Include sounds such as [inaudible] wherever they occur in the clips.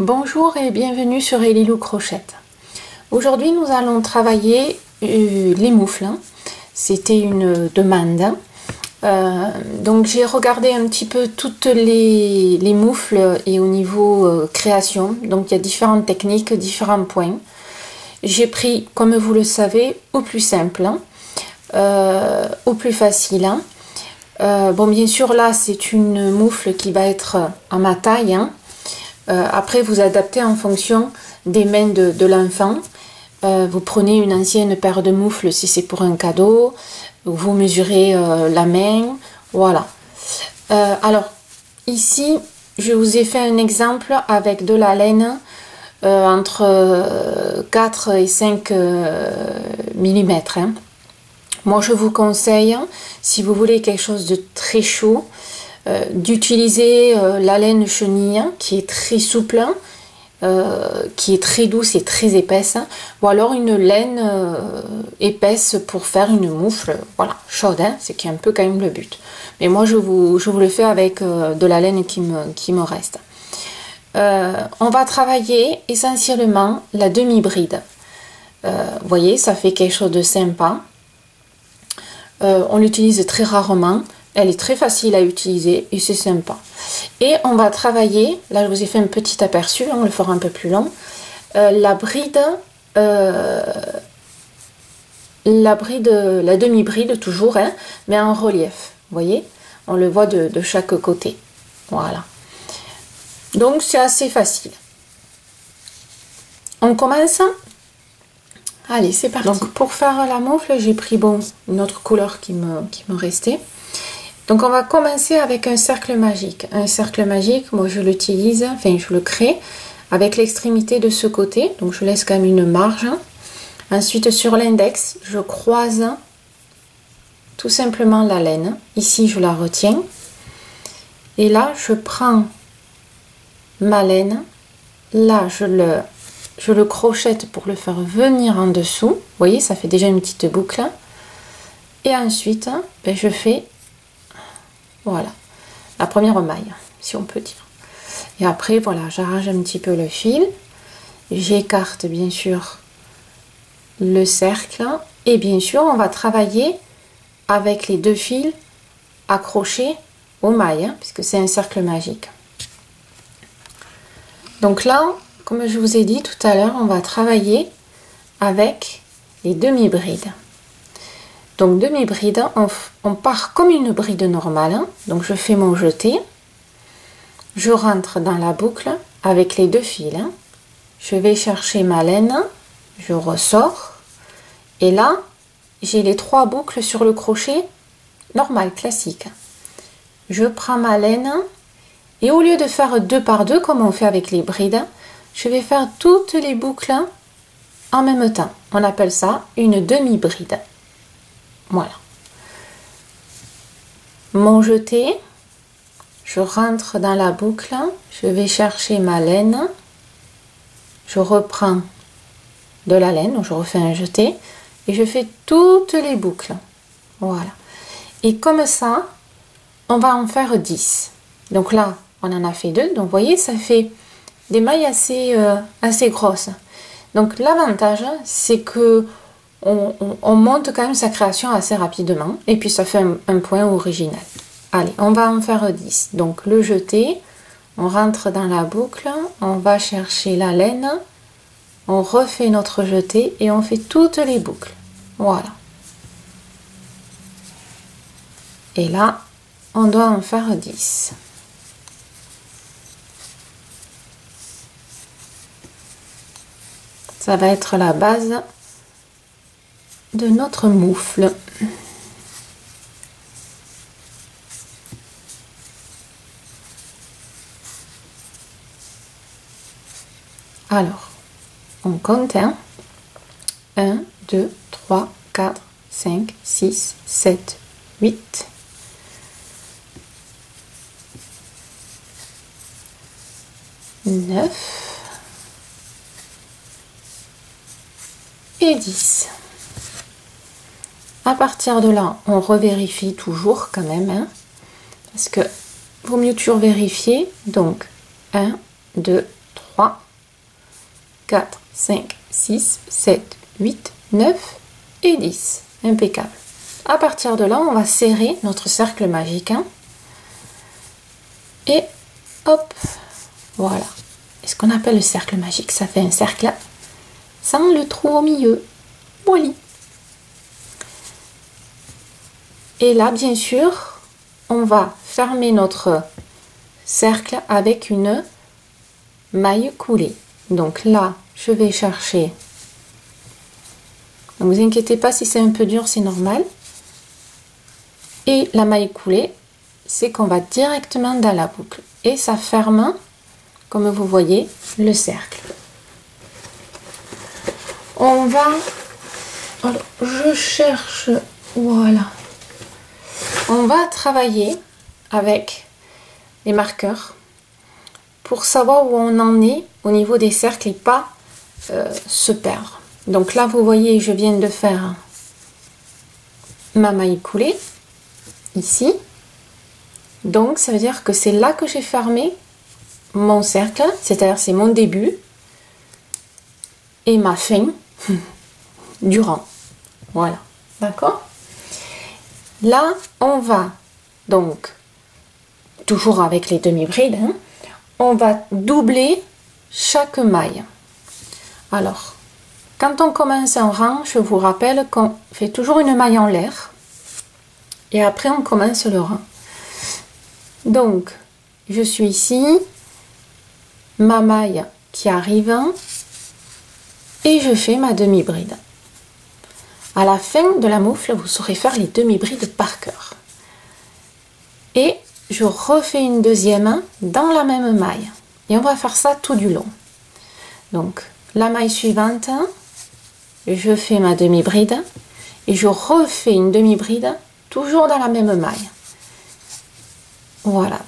Bonjour et bienvenue sur Elilou Crochette. Aujourd'hui nous allons travailler euh, les moufles. Hein. C'était une demande. Euh, donc j'ai regardé un petit peu toutes les, moufles et au niveau euh, création. Donc il y a différentes techniques, différents points. J'ai pris, comme vous le savez, au plus simple, hein. au plus facile. Hein. bon bien sûr là c'est une moufle qui va être à ma taille. Après, vous adaptez en fonction des mains de, l'enfant. Euh, vous prenez une ancienne paire de moufles si c'est pour un cadeau. Vous mesurez euh, la main. Voilà. alors, ici, je vous ai fait un exemple avec de la laine entre 4 et 5 mm. Hein. Moi, je vous conseille, si vous voulez quelque chose de très chaud, euh, d'utiliser euh, la laine chenille qui est très souple, euh, qui est très douce et très épaisse, ou alors une laine épaisse pour faire une moufle, voilà, chaude, hein, c'est qui est un peu quand même le but. Mais moi je vous, je vous le fais avec de la laine qui me, qui me reste. on va travailler essentiellement la demi-bride. vous voyez, ça fait quelque chose de sympa. on l'utilise très rarement. Elle est très facile à utiliser et c'est sympa. Et on va travailler, là je vous ai fait un petit aperçu, on le fera un peu plus long, euh, la bride, euh, la bride, la demi-bride toujours, hein, mais en relief. Vous voyez? On le voit de, de chaque côté. Voilà. Donc c'est assez facile. On commence Allez, c'est parti. Donc pour faire la moufle, j'ai pris bon une autre couleur qui me, qui me restait. Donc on va commencer avec un cercle magique. Un cercle magique, moi je l'utilise, enfin je le crée avec l'extrémité de ce côté. Donc je laisse quand même une marge. Ensuite sur l'index, je croise tout simplement la laine. Ici je la retiens. Et là je prends ma laine. Là je le, je le crochette pour le faire venir en dessous. Vous voyez, ça fait déjà une petite boucle. Et ensuite, ben, je fais voilà, la première maille, si on peut dire. Et après, voilà, j'arrange un petit peu le fil. J'écarte bien sûr le cercle. Et bien sûr, on va travailler avec les deux fils accrochés aux mailles, hein, puisque c'est un cercle magique. Donc là, comme je vous ai dit tout à l'heure, on va travailler avec les demi-brides. Donc de mes brides, on, part comme une bride normale. Donc je fais mon jeté. Je rentre dans la boucle avec les deux fils. Je vais chercher ma laine. Je ressors. Et là, j'ai les trois boucles sur le crochet normal, classique. Je prends ma laine et au lieu de faire deux par deux comme on fait avec les brides, je vais faire toutes les boucles en même temps. On appelle ça une demi-bride. Voilà. Mon jeté, je rentre dans la boucle, je vais chercher ma laine, je reprends de la laine, je refais un jeté et je fais toutes les boucles. Voilà. Et comme ça, on va en faire 10. Donc là, on en a fait deux. Donc vous voyez, ça fait des mailles assez, euh, assez grosses. Donc l'avantage, c'est que on, monte quand même sa création assez rapidement et puis ça fait un, point original. Allez, on va en faire 10. Donc le jeter, on rentre dans la boucle, on va chercher la laine, on refait notre jeté et on fait toutes les boucles. Voilà. Et là, on doit en faire 10. Ça va être la base de notre moufle. Alors, on compte 1, 2, 3, 4, 5, 6, 7, 8. Neuf et 10. À partir de là, on revérifie toujours quand même, hein, parce que vaut mieux toujours vérifier. Donc, 1, 2, 3, 4, 5, 6, 7, 8, 9 et 10. Impeccable. À partir de là, on va serrer notre cercle magique. Hein. Et hop, voilà. ce qu'on appelle le cercle magique? Ça fait un cercle sans le trou au milieu. Voilà. Et là, bien sûr, on va fermer notre cercle avec une maille coulée. Donc là, je vais chercher. Ne vous inquiétez pas si c'est un peu dur, c'est normal. Et la maille coulée, c'est qu'on va directement dans la boucle. Et ça ferme, comme vous voyez, le cercle. On va... Alors, je cherche... Voilà. On va travailler avec les marqueurs pour savoir où on en est au niveau des cercles et pas euh, se perdre. Donc là, vous voyez, je viens de faire ma maille coulée ici. Donc, ça veut dire que c'est là que j'ai fermé mon cercle, c'est-à-dire c'est mon début et ma fin [laughs] du rang. Voilà, d'accord? Là, on va donc, toujours avec les demi-brides, hein, on va doubler chaque maille. Alors, quand on commence un rang, je vous rappelle qu'on fait toujours une maille en l'air et après on commence le rang. Donc, je suis ici, ma maille qui arrive et je fais ma demi-bride. À la fin de la moufle, vous saurez faire les demi-brides par cœur. Et je refais une deuxième dans la même maille. Et on va faire ça tout du long. Donc, la maille suivante, je fais ma demi-bride et je refais une demi-bride toujours dans la même maille. Voilà,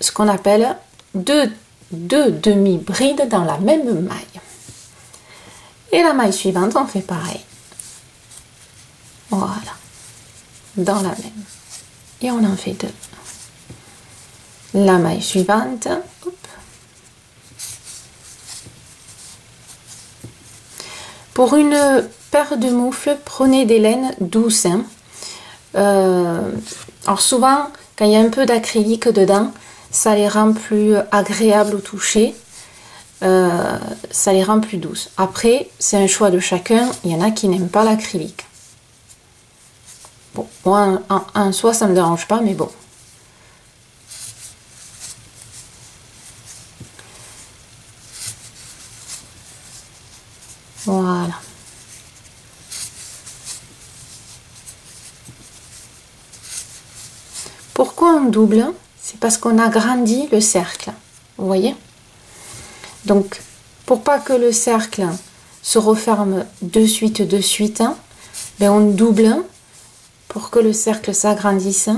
ce qu'on appelle deux, deux demi-brides dans la même maille. Et la maille suivante, on fait pareil. Voilà, dans la même. Et on en fait deux. La maille suivante, Pour une paire de moufles, prenez des laines douces. Hein. Euh, alors souvent, quand il y a un peu d'acrylique dedans, ça les rend plus agréables au toucher. Euh, ça les rend plus douces. Après, c'est un choix de chacun. Il y en a qui n'aiment pas l'acrylique. Bon, moi, en, soi, ça ne me dérange pas, mais bon. Voilà. Pourquoi on double C'est parce qu'on agrandit le cercle. Vous voyez? Donc, pour pas que le cercle se referme de suite, de suite, ben on double pour que le cercle s'agrandisse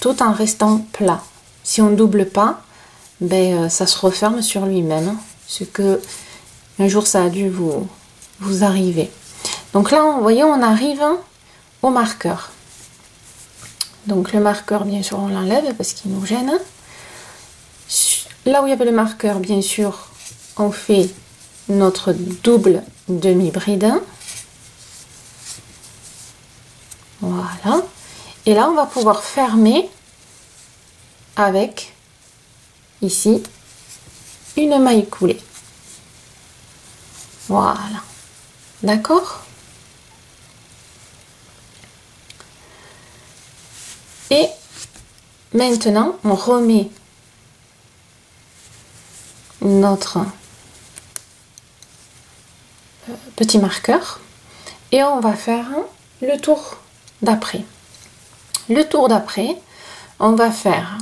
tout en restant plat. Si on double pas, ben, euh, ça se referme sur lui-même. Ce que un jour ça a dû vous, vous arriver. Donc là, vous voyez, on arrive au marqueur. Donc le marqueur, bien sûr, on l'enlève parce qu'il nous gêne. Là où il y avait le marqueur, bien sûr, on fait notre double demi-bride. Voilà. Et là, on va pouvoir fermer avec, ici, une maille coulée. Voilà. D'accord? Et maintenant, on remet notre euh, petit marqueur et on va faire le tour d'après. Le tour d'après, on va faire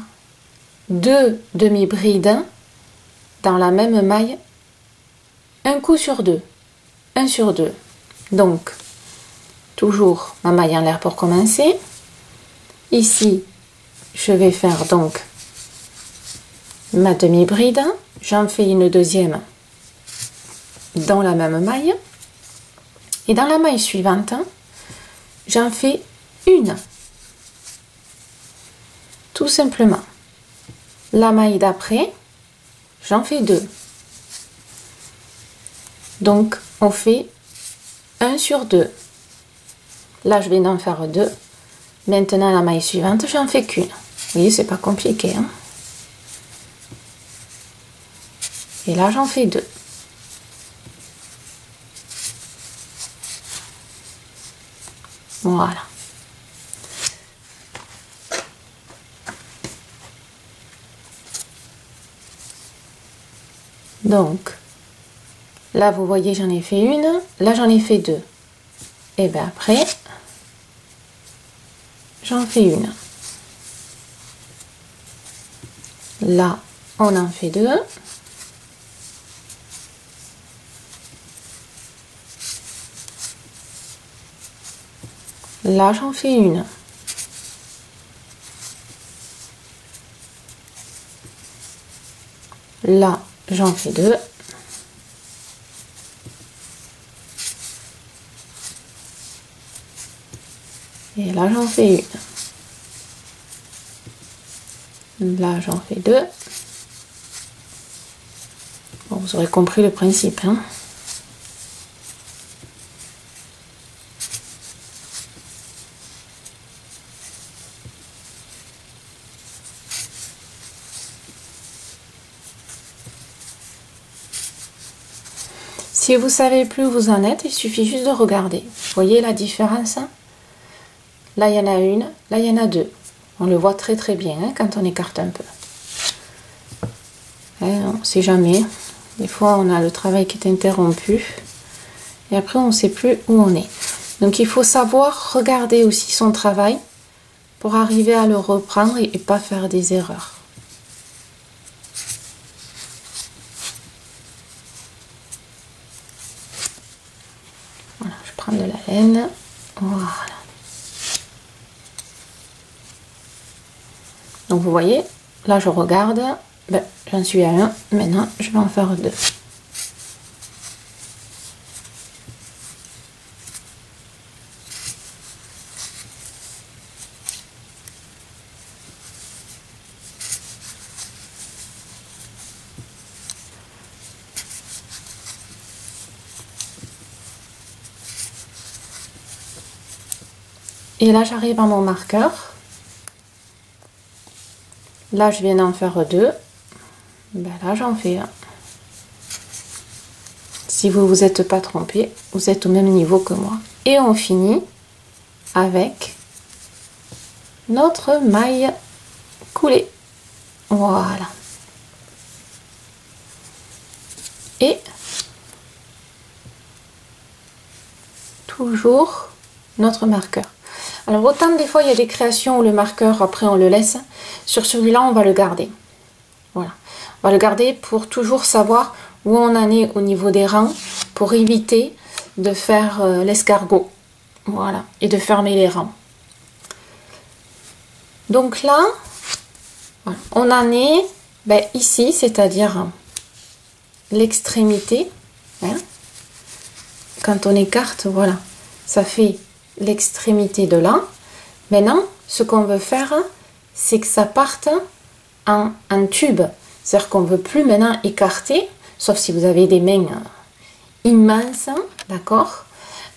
deux demi-brides dans la même maille un coup sur deux. Un sur deux. Donc, toujours ma maille en l'air pour commencer. Ici, je vais faire donc ma demi-bride. J'en fais une deuxième dans la même maille. Et dans la maille suivante, j'en fais une. Tout simplement. La maille d'après, j'en fais deux. Donc, on fait 1 sur 2. Là, je viens d'en faire 2. Maintenant, la maille suivante, j'en fais qu'une. Vous voyez, c'est pas compliqué. Hein. Et là, j'en fais deux. Voilà. Donc, là, vous voyez, j'en ai fait une. Là, j'en ai fait deux. Et bien après, j'en fais une. Là, on en fait deux. Là, j'en fais une. Là, j'en fais deux. Et là, j'en fais une. Là, j'en fais deux. Bon, vous aurez compris le principe. Hein Vous savez plus où vous en êtes, il suffit juste de regarder. Voyez la différence hein? Là, il y en a une, là, il y en a deux. On le voit très très bien hein, quand on écarte un peu. Hein, on ne sait jamais. Des fois, on a le travail qui est interrompu. Et après, on ne sait plus où on est. Donc, il faut savoir regarder aussi son travail pour arriver à le reprendre et pas faire des erreurs. De la laine. Voilà. Donc vous voyez, là je regarde, ben, j'en suis à un, maintenant je vais en faire deux. Et là, j'arrive à mon marqueur. Là, je viens d'en faire deux. Ben là, j'en fais un. Si vous vous êtes pas trompé, vous êtes au même niveau que moi. Et on finit avec notre maille coulée. Voilà. Et toujours notre marqueur. Alors autant des fois il y a des créations où le marqueur après on le laisse, sur celui-là on va le garder. Voilà. On va le garder pour toujours savoir où on en est au niveau des rangs pour éviter de faire euh, l'escargot. Voilà. Et de fermer les rangs. Donc là, on en est ben, ici, c'est-à-dire l'extrémité. Hein. Quand on écarte, voilà, ça fait l'extrémité de là. Maintenant, ce qu'on veut faire, c'est que ça parte en, un tube. C'est-à-dire qu'on ne veut plus maintenant écarter, sauf si vous avez des mains immenses, d'accord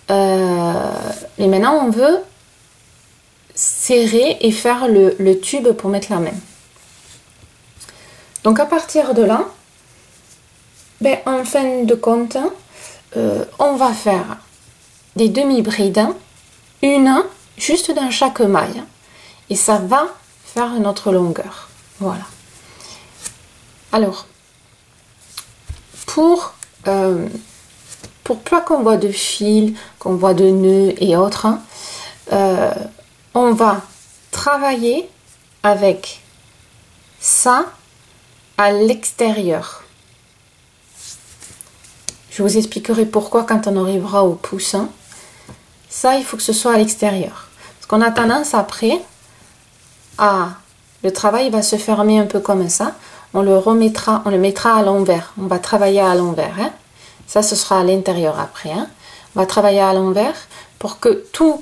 euh, Et maintenant, on veut serrer et faire le, tube pour mettre la main. Donc à partir de là, ben, en fin de compte, euh, on va faire des demi-brides juste dans chaque maille. Et ça va faire notre longueur. Voilà. Alors pour euh, pour pas qu'on voit de fil qu'on voit de nœuds et autres euh, on va travailler avec ça à l'extérieur. Je vous expliquerai pourquoi quand on arrivera au poussin ça, il faut que ce soit à l'extérieur. Parce qu'on a tendance après à... Le travail va se fermer un peu comme ça. On le remettra, on le mettra à l'envers. On va travailler à l'envers. Hein. Ça, ce sera à l'intérieur après. Hein. On va travailler à l'envers pour que tout,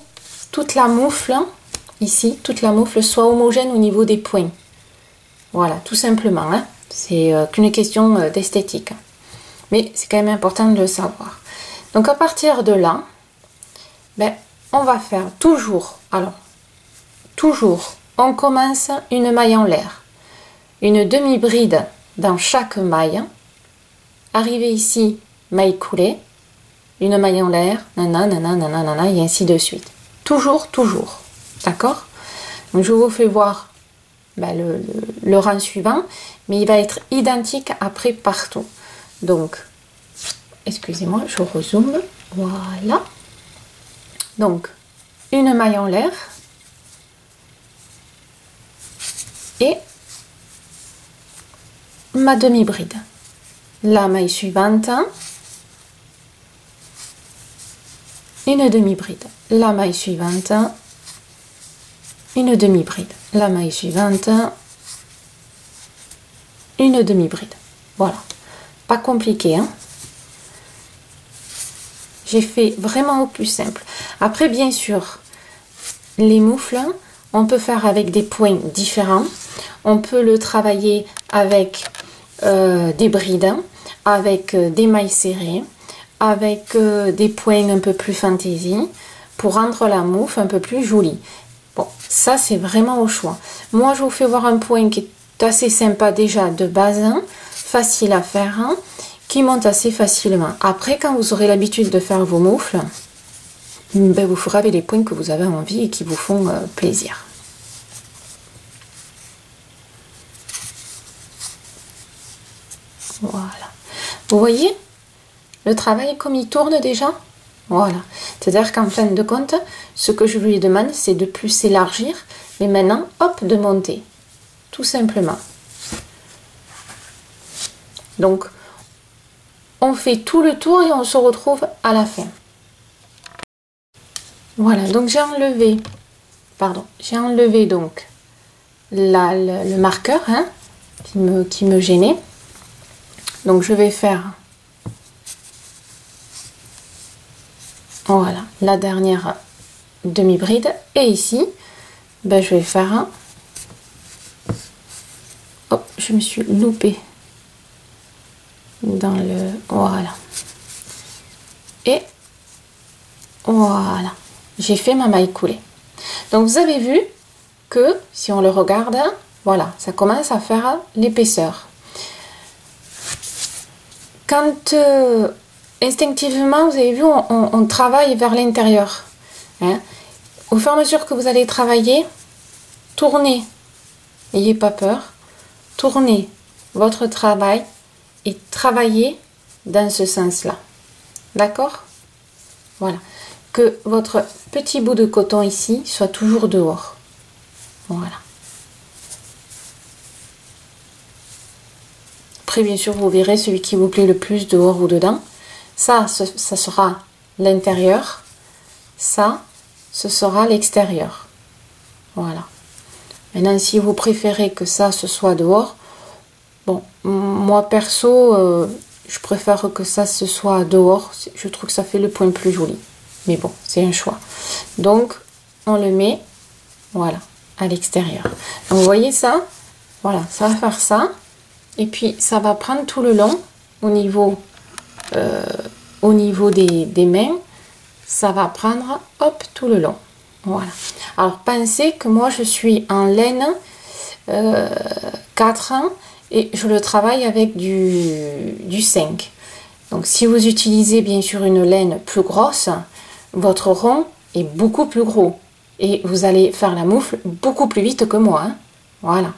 toute la moufle, ici, toute la moufle soit homogène au niveau des points. Voilà, tout simplement. Hein. C'est euh, qu'une question euh, d'esthétique. mais c'est quand même important de le savoir. Donc à partir de là, ben, on va faire toujours, alors, toujours, on commence une maille en l'air, une demi-bride dans chaque maille, arriver ici, maille coulée, une maille en l'air, nanana, nanana, nanana, et ainsi de suite. Toujours, toujours. D'accord? Je vous fais voir ben, le, le, rang suivant, mais il va être identique après partout. Donc, excusez-moi, je rezoome. Voilà. Donc, une maille en l'air. Et ma demi-bride. La maille suivante. Une demi-bride. La maille suivante. Une demi-bride. La maille suivante. Une demi-bride. Voilà. Pas compliqué, hein j'ai fait vraiment au plus simple. Après, bien sûr, les moufles, on peut faire avec des points différents. On peut le travailler avec euh, des brides, avec euh, des mailles serrées, avec euh, des points un peu plus fantaisie pour rendre la moufle un peu plus jolie. Bon, ça c'est vraiment au choix. Moi, je vous fais voir un point qui est assez sympa déjà de base, facile à faire. Qui monte assez facilement. Après, quand vous aurez l'habitude de faire vos moufles, ben, vous ferez les points que vous avez envie et qui vous font euh, plaisir. Voilà. Vous voyez? Le travail comme il tourne déjà? Voilà. C'est-à-dire qu'en fin de compte, ce que je lui demande, c'est de plus s'élargir, mais maintenant, hop, de monter. Tout simplement. Donc, on fait tout le tour et on se retrouve à la fin. Voilà, donc j'ai enlevé, pardon, j'ai enlevé donc le, marqueur hein, qui, me, qui me gênait. Donc je vais faire, voilà, la dernière demi-bride. Et ici, ben, je vais faire. Hop, je me suis loupée dans le voilà. Et voilà. J'ai fait ma maille coulée. Donc vous avez vu que si on le regarde voilà ça commence à faire l'épaisseur. Quand euh, instinctivement vous avez vu on, travaille vers l'intérieur hein. au fur et à mesure que vous allez travailler tournez n'ayez pas peur tournez votre travail et travailler dans ce sens-là. D'accord? Voilà. Que votre petit bout de coton ici soit toujours dehors. Voilà. Après, bien sûr, vous verrez celui qui vous plaît le plus dehors ou dedans. Ça, ça sera l'intérieur. Ça, ce sera l'extérieur. Voilà. Maintenant, si vous préférez que ça, ce soit dehors, moi perso, euh, je préfère que ça se soit dehors. Je trouve que ça fait le point plus joli. Mais bon, c'est un choix. Donc, on le met, voilà, à l'extérieur. Vous voyez ça? Voilà, ça va faire ça. Et puis, ça va prendre tout le long au niveau, euh, au niveau des, mains. Ça va prendre, hop, tout le long. Voilà. Alors, pensez que moi, je suis en laine euh, 4 ans et je le travaille avec du, 5. Donc si vous utilisez bien sûr une laine plus grosse, votre rond est beaucoup plus gros et vous allez faire la moufle beaucoup plus vite que moi. Hein. Voilà.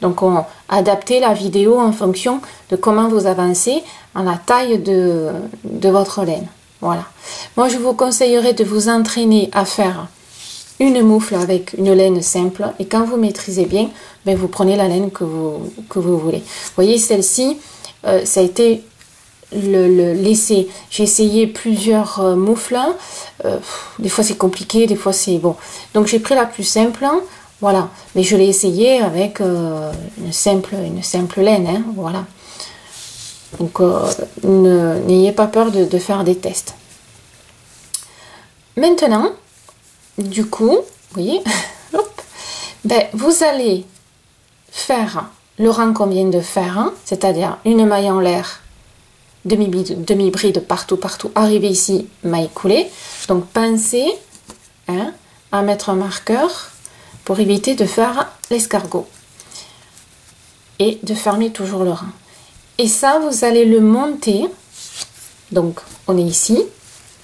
Donc on adaptez la vidéo en fonction de comment vous avancez en la taille de, de votre laine. Voilà. Moi je vous conseillerais de vous entraîner à faire une moufle avec une laine simple et quand vous maîtrisez bien, ben vous prenez la laine que vous, que vous voulez. Voyez celle-ci, euh, ça a été le, laisser. J'ai essayé plusieurs euh, moufles. Euh, des fois c'est compliqué, des fois c'est bon. Donc j'ai pris la plus simple. Voilà. Mais je l'ai essayé avec une, simple, une simple laine. Hein, voilà. Donc n'ayez pas peur de faire des tests. Maintenant, du coup, voyez, [laughs] ben, vous allez faire le rang qu'on vient de faire, hein, c'est-à-dire une maille en l'air, demi-bride partout, partout, arriver ici, maille coulée. Donc pensez hein, à mettre un marqueur pour éviter de faire l'escargot et de fermer toujours le rang. Et ça, vous allez le monter. Donc, on est ici.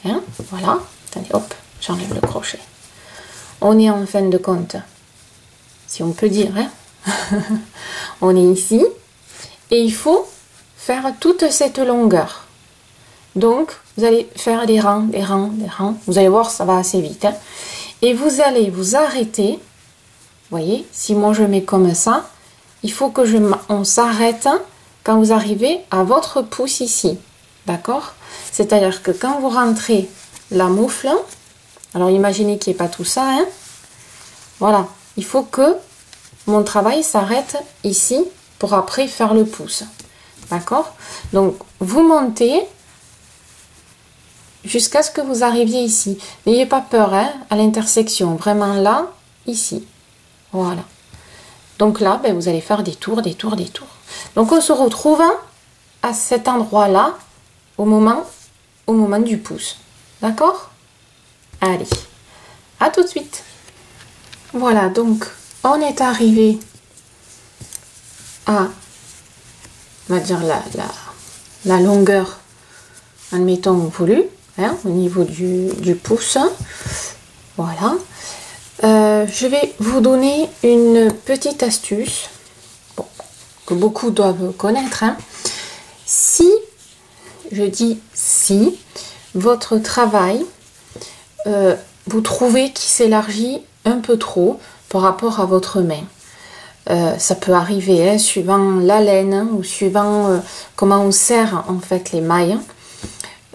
Hein, voilà. Attendez, hop, j'enlève le crochet. On est en fin de compte, si on peut dire. Hein. [laughs] on est ici. Et il faut faire toute cette longueur. Donc, vous allez faire des rangs, des rangs, des rangs. Vous allez voir, ça va assez vite. Hein. Et vous allez vous arrêter. Voyez, si moi je mets comme ça, il faut que je on s'arrête quand vous arrivez à votre pouce ici. D'accord? C'est-à-dire que quand vous rentrez la moufle, alors imaginez qu'il n'y ait pas tout ça, hein voilà, il faut que mon travail s'arrête ici pour après faire le pouce. D'accord? Donc, vous montez jusqu'à ce que vous arriviez ici. N'ayez pas peur hein, à l'intersection, vraiment là, ici. Voilà. Donc là, ben, vous allez faire des tours, des tours, des tours. Donc on se retrouve à cet endroit-là au moment, au moment du pouce. D'accord? Allez, à tout de suite. Voilà, donc on est arrivé à, on va dire, la, la, longueur, admettons, voulu, hein, au niveau du, du pouce. Voilà. Euh, je vais vous donner une petite astuce que beaucoup doivent connaître. Hein. Si, je dis si, votre travail, euh, vous trouvez qu'il s'élargit un peu trop par rapport à votre main. Euh, ça peut arriver hein, suivant la laine hein, ou suivant comment on serre en fait les mailles.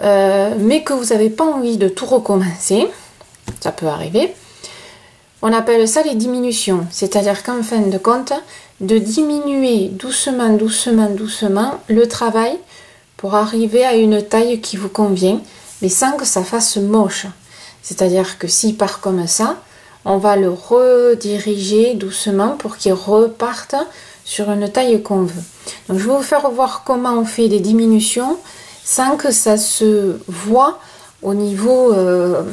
mais que vous n'avez pas envie de tout recommencer, ça peut arriver. On appelle ça les diminutions, c'est-à-dire qu'en fin de compte, de diminuer doucement, doucement, doucement le travail pour arriver à une taille qui vous convient, mais sans que ça fasse moche. C'est-à-dire que s'il part comme ça, on va le rediriger doucement pour qu'il reparte sur une taille qu'on veut. Donc je vais vous faire voir comment on fait des diminutions sans que ça se voit au niveau, euh,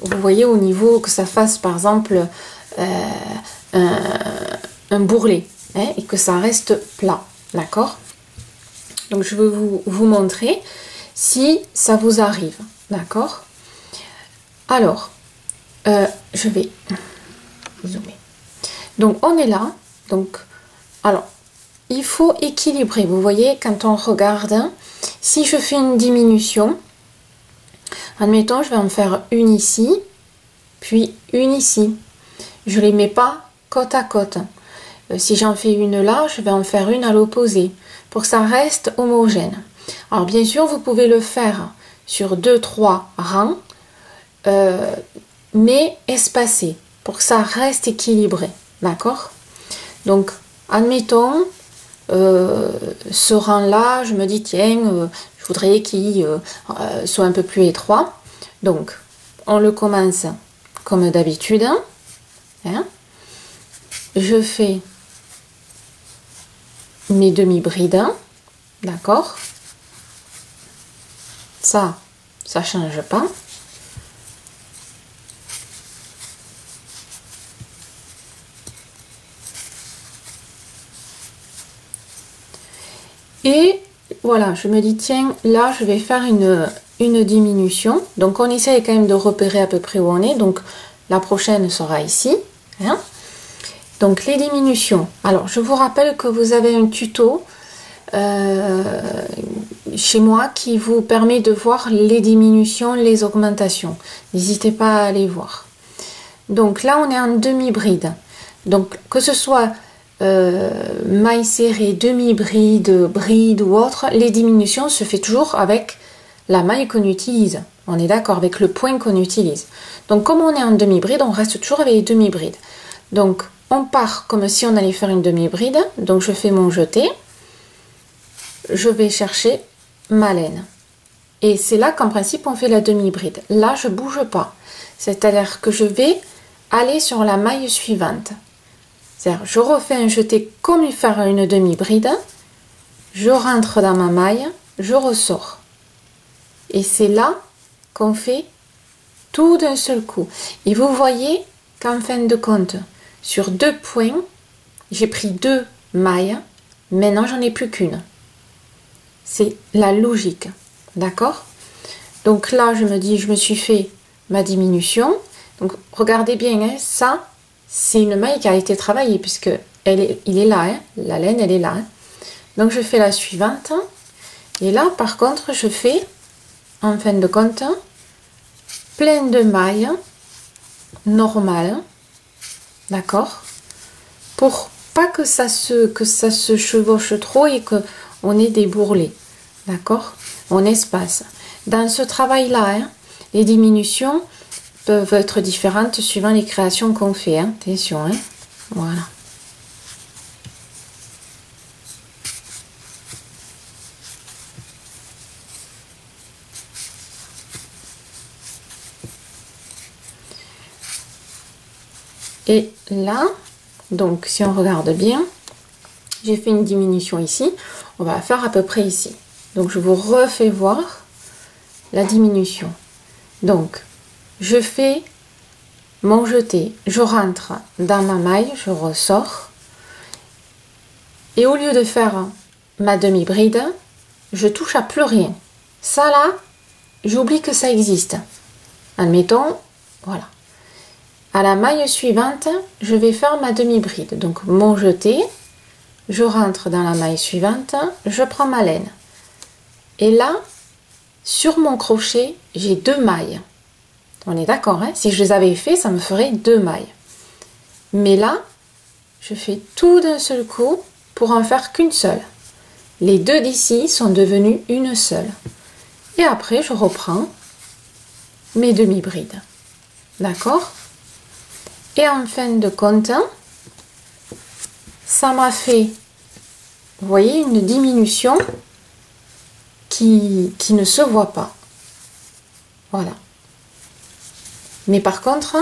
vous voyez, au niveau que ça fasse par exemple euh, un, bourrelet hein, et que ça reste plat, d'accord? Donc je vais vous, vous, montrer si ça vous arrive, d'accord? Alors, euh, je vais zoomer. Donc on est là, donc alors il faut équilibrer. Vous voyez quand on regarde, si je fais une diminution, Admettons, je vais en faire une ici, puis une ici. Je ne les mets pas côte à côte. Euh, si j'en fais une là, je vais en faire une à l'opposé pour que ça reste homogène. Alors bien sûr, vous pouvez le faire sur 2-3 rangs, euh, mais espacé pour que ça reste équilibré. D'accord? Donc, admettons, euh, ce rang-là, je me dis, tiens, voudrais qu'il euh, euh, soit un peu plus étroit. Donc, on le commence comme d'habitude. Hein. Je fais mes demi-brides. D'accord? Ça, ça change pas. Et voilà, je me dis, tiens, là, je vais faire une, une diminution. Donc, on essaye quand même de repérer à peu près où on est. Donc, la prochaine sera ici. Hein. Donc, les diminutions. Alors, je vous rappelle que vous avez un tuto euh, chez moi qui vous permet de voir les diminutions, les augmentations. N'hésitez pas à aller voir. Donc, là, on est en demi-bride. Donc, que ce soit euh, maille serrée, demi-bride, bride ou autre, les diminutions se fait toujours avec la maille qu'on utilise. On est d'accord avec le point qu'on utilise. Donc comme on est en demi-bride, on reste toujours avec les demi-brides. Donc on part comme si on allait faire une demi-bride. Donc je fais mon jeté. Je vais chercher ma laine. Et c'est là qu'en principe on fait la demi-bride. Là je bouge pas. C'est-à-dire que je vais aller sur la maille suivante je refais un jeté comme faire une demi-bride, je rentre dans ma maille je ressors. Et c'est là qu'on fait tout d'un seul coup. Et vous voyez qu'en fin de compte, sur deux points, j'ai pris deux mailles. Maintenant, j'en ai plus qu'une. C'est la logique. D'accord? Donc là, je me dis, je me suis fait ma diminution. Donc, regardez bien, hein, ça, c'est une maille qui a été travaillée puisque elle est, il est là, hein, la laine, elle est là. Hein. Donc, je fais la suivante. Et là, par contre, je fais, en fin de compte, plein de mailles normales. D'accord Pour pas que ça se, que ça se chevauche trop et qu'on ait des bourrelets. D'accord On espace. Dans ce travail-là, hein, les diminutions peuvent être différentes suivant les créations qu'on fait. Hein. Attention, hein. voilà. Et là, donc si on regarde bien, j'ai fait une diminution ici. On va faire à peu près ici. Donc je vous refais voir la diminution. Donc je fais mon jeté, je rentre dans ma maille, je ressors. Et au lieu de faire ma demi-bride, je touche à plus rien. Ça là, j'oublie que ça existe. Admettons, voilà. À la maille suivante, je vais faire ma demi-bride. Donc mon jeté, je rentre dans la maille suivante, je prends ma laine. Et là, sur mon crochet, j'ai deux mailles. On est d'accord, hein? Si je les avais fait, ça me ferait deux mailles. Mais là, je fais tout d'un seul coup pour en faire qu'une seule. Les deux d'ici sont devenus une seule. Et après, je reprends mes demi-brides. D'accord? Et en fin de compte, ça m'a fait, vous voyez, une diminution qui, qui ne se voit pas. Voilà. Mais par contre,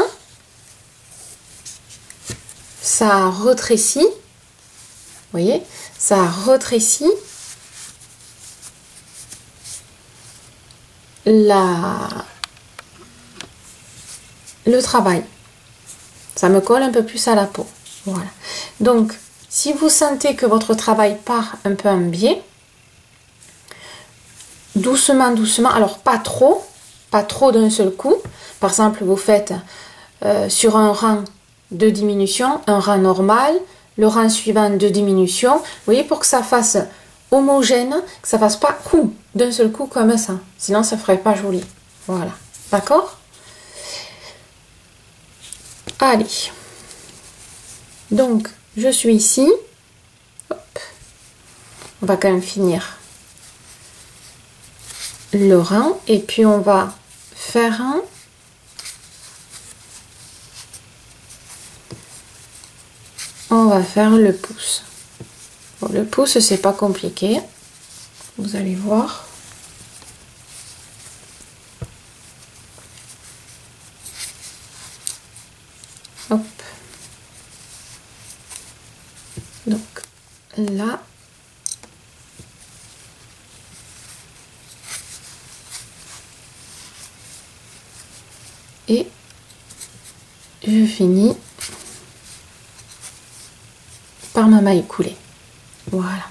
ça a rétréci. Vous voyez Ça a rétréci la... le travail. Ça me colle un peu plus à la peau. Voilà. Donc, si vous sentez que votre travail part un peu en biais, doucement, doucement, alors pas trop, pas trop d'un seul coup, par exemple, vous faites euh, sur un rang de diminution, un rang normal, le rang suivant de diminution. Vous voyez, pour que ça fasse homogène, que ça fasse pas coup d'un seul coup comme ça. Sinon, ça ferait pas joli. Voilà. D'accord? Allez. Donc, je suis ici. On va quand même finir le rang. Et puis, on va faire un on va faire le pouce. le pouce, c'est pas compliqué. Vous allez voir. Hop. Donc là, et je finis par ma maille coulée. Voilà.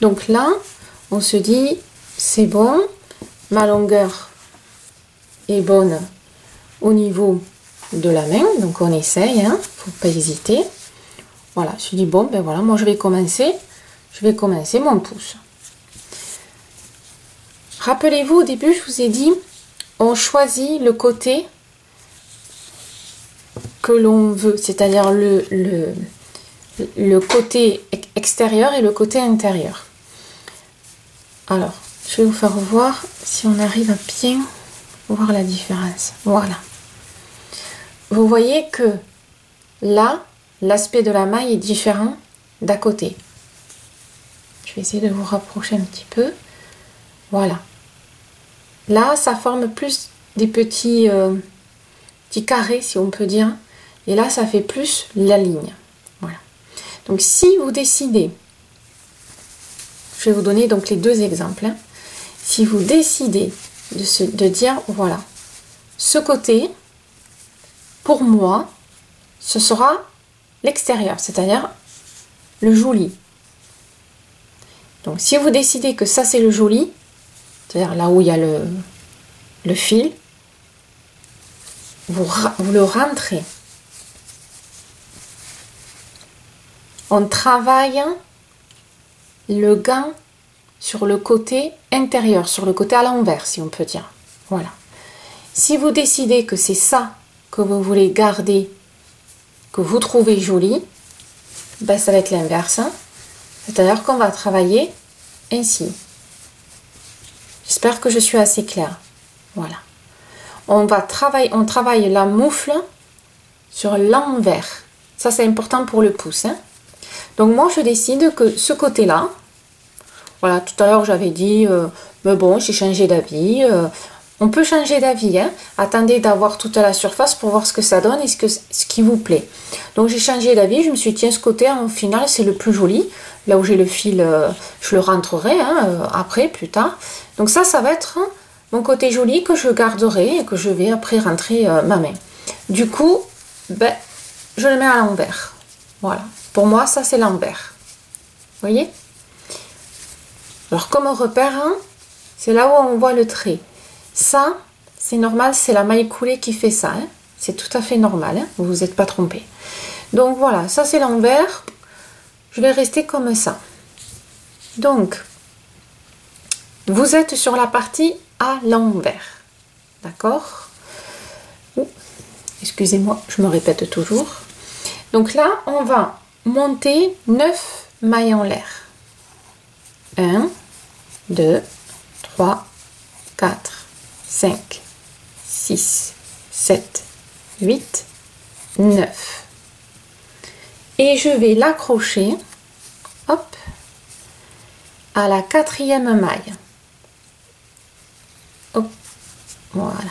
Donc là, on se dit, c'est bon, ma longueur est bonne au niveau de la main, donc on essaye, hein, faut pas hésiter. Voilà, je dis bon, ben voilà, moi je vais commencer, je vais commencer mon pouce. Rappelez-vous, au début, je vous ai dit, on choisit le côté que l'on veut, c'est-à-dire le, le, le côté extérieur et le côté intérieur. Alors, je vais vous faire voir si on arrive à bien voir la différence. Voilà. Vous voyez que là, l'aspect de la maille est différent d'à côté. Je vais essayer de vous rapprocher un petit peu. Voilà. Là, ça forme plus des petits, euh, petits carrés, si on peut dire. Et là, ça fait plus la ligne. Donc si vous décidez, je vais vous donner donc les deux exemples. Hein. si vous décidez de, de dire, voilà, ce côté, pour moi, ce sera l'extérieur, c'est-à-dire le joli. Donc si vous décidez que ça c'est le joli, c'est-à-dire là où il y a le, fil, vous le rentrez. On travaille le gant sur le côté intérieur, sur le côté à l'envers, si on peut dire. Voilà. Si vous décidez que c'est ça que vous voulez garder, que vous trouvez joli, ben ça va être l'inverse. Hein. C'est-à-dire qu'on va travailler ainsi. J'espère que je suis assez claire. Voilà. On va travailler, on travaille la moufle sur l'envers. Ça, c'est important pour le pouce. Hein. Donc moi, je décide que ce côté-là, voilà, tout à l'heure, j'avais dit, euh, mais bon, j'ai changé d'avis. Euh, on peut changer d'avis. Hein. Attendez d'avoir toute la surface pour voir ce que ça donne et ce, qui vous plaît. Donc j'ai changé d'avis. Je me suis dit, tiens, ce côté, en final, c'est le plus joli. Là où j'ai le fil, euh, je le rentrerai hein, après, plus tard. Donc ça, ça va être mon côté joli que je garderai et que je vais après rentrer ma main. Du coup, ben, je le mets à l'envers. Voilà. Pour moi, ça, c'est l'envers. Vous voyez? Alors, comme repère, hein, c'est là où on voit le trait. Ça, c'est normal, c'est la maille coulée qui fait ça. Hein. C'est tout à fait normal, hein. vous vous êtes pas trompé. Donc voilà, ça c'est l'envers. Je vais rester comme ça. Donc, vous êtes sur la partie à l'envers. D'accord? Excusez-moi, je me répète toujours. Donc là, on va monter 9 mailles en l'air. 1, 2, 3, 4, 5, 6, 7, 8, 9. Et je vais l'accrocher, hop, à la quatrième maille. Voilà.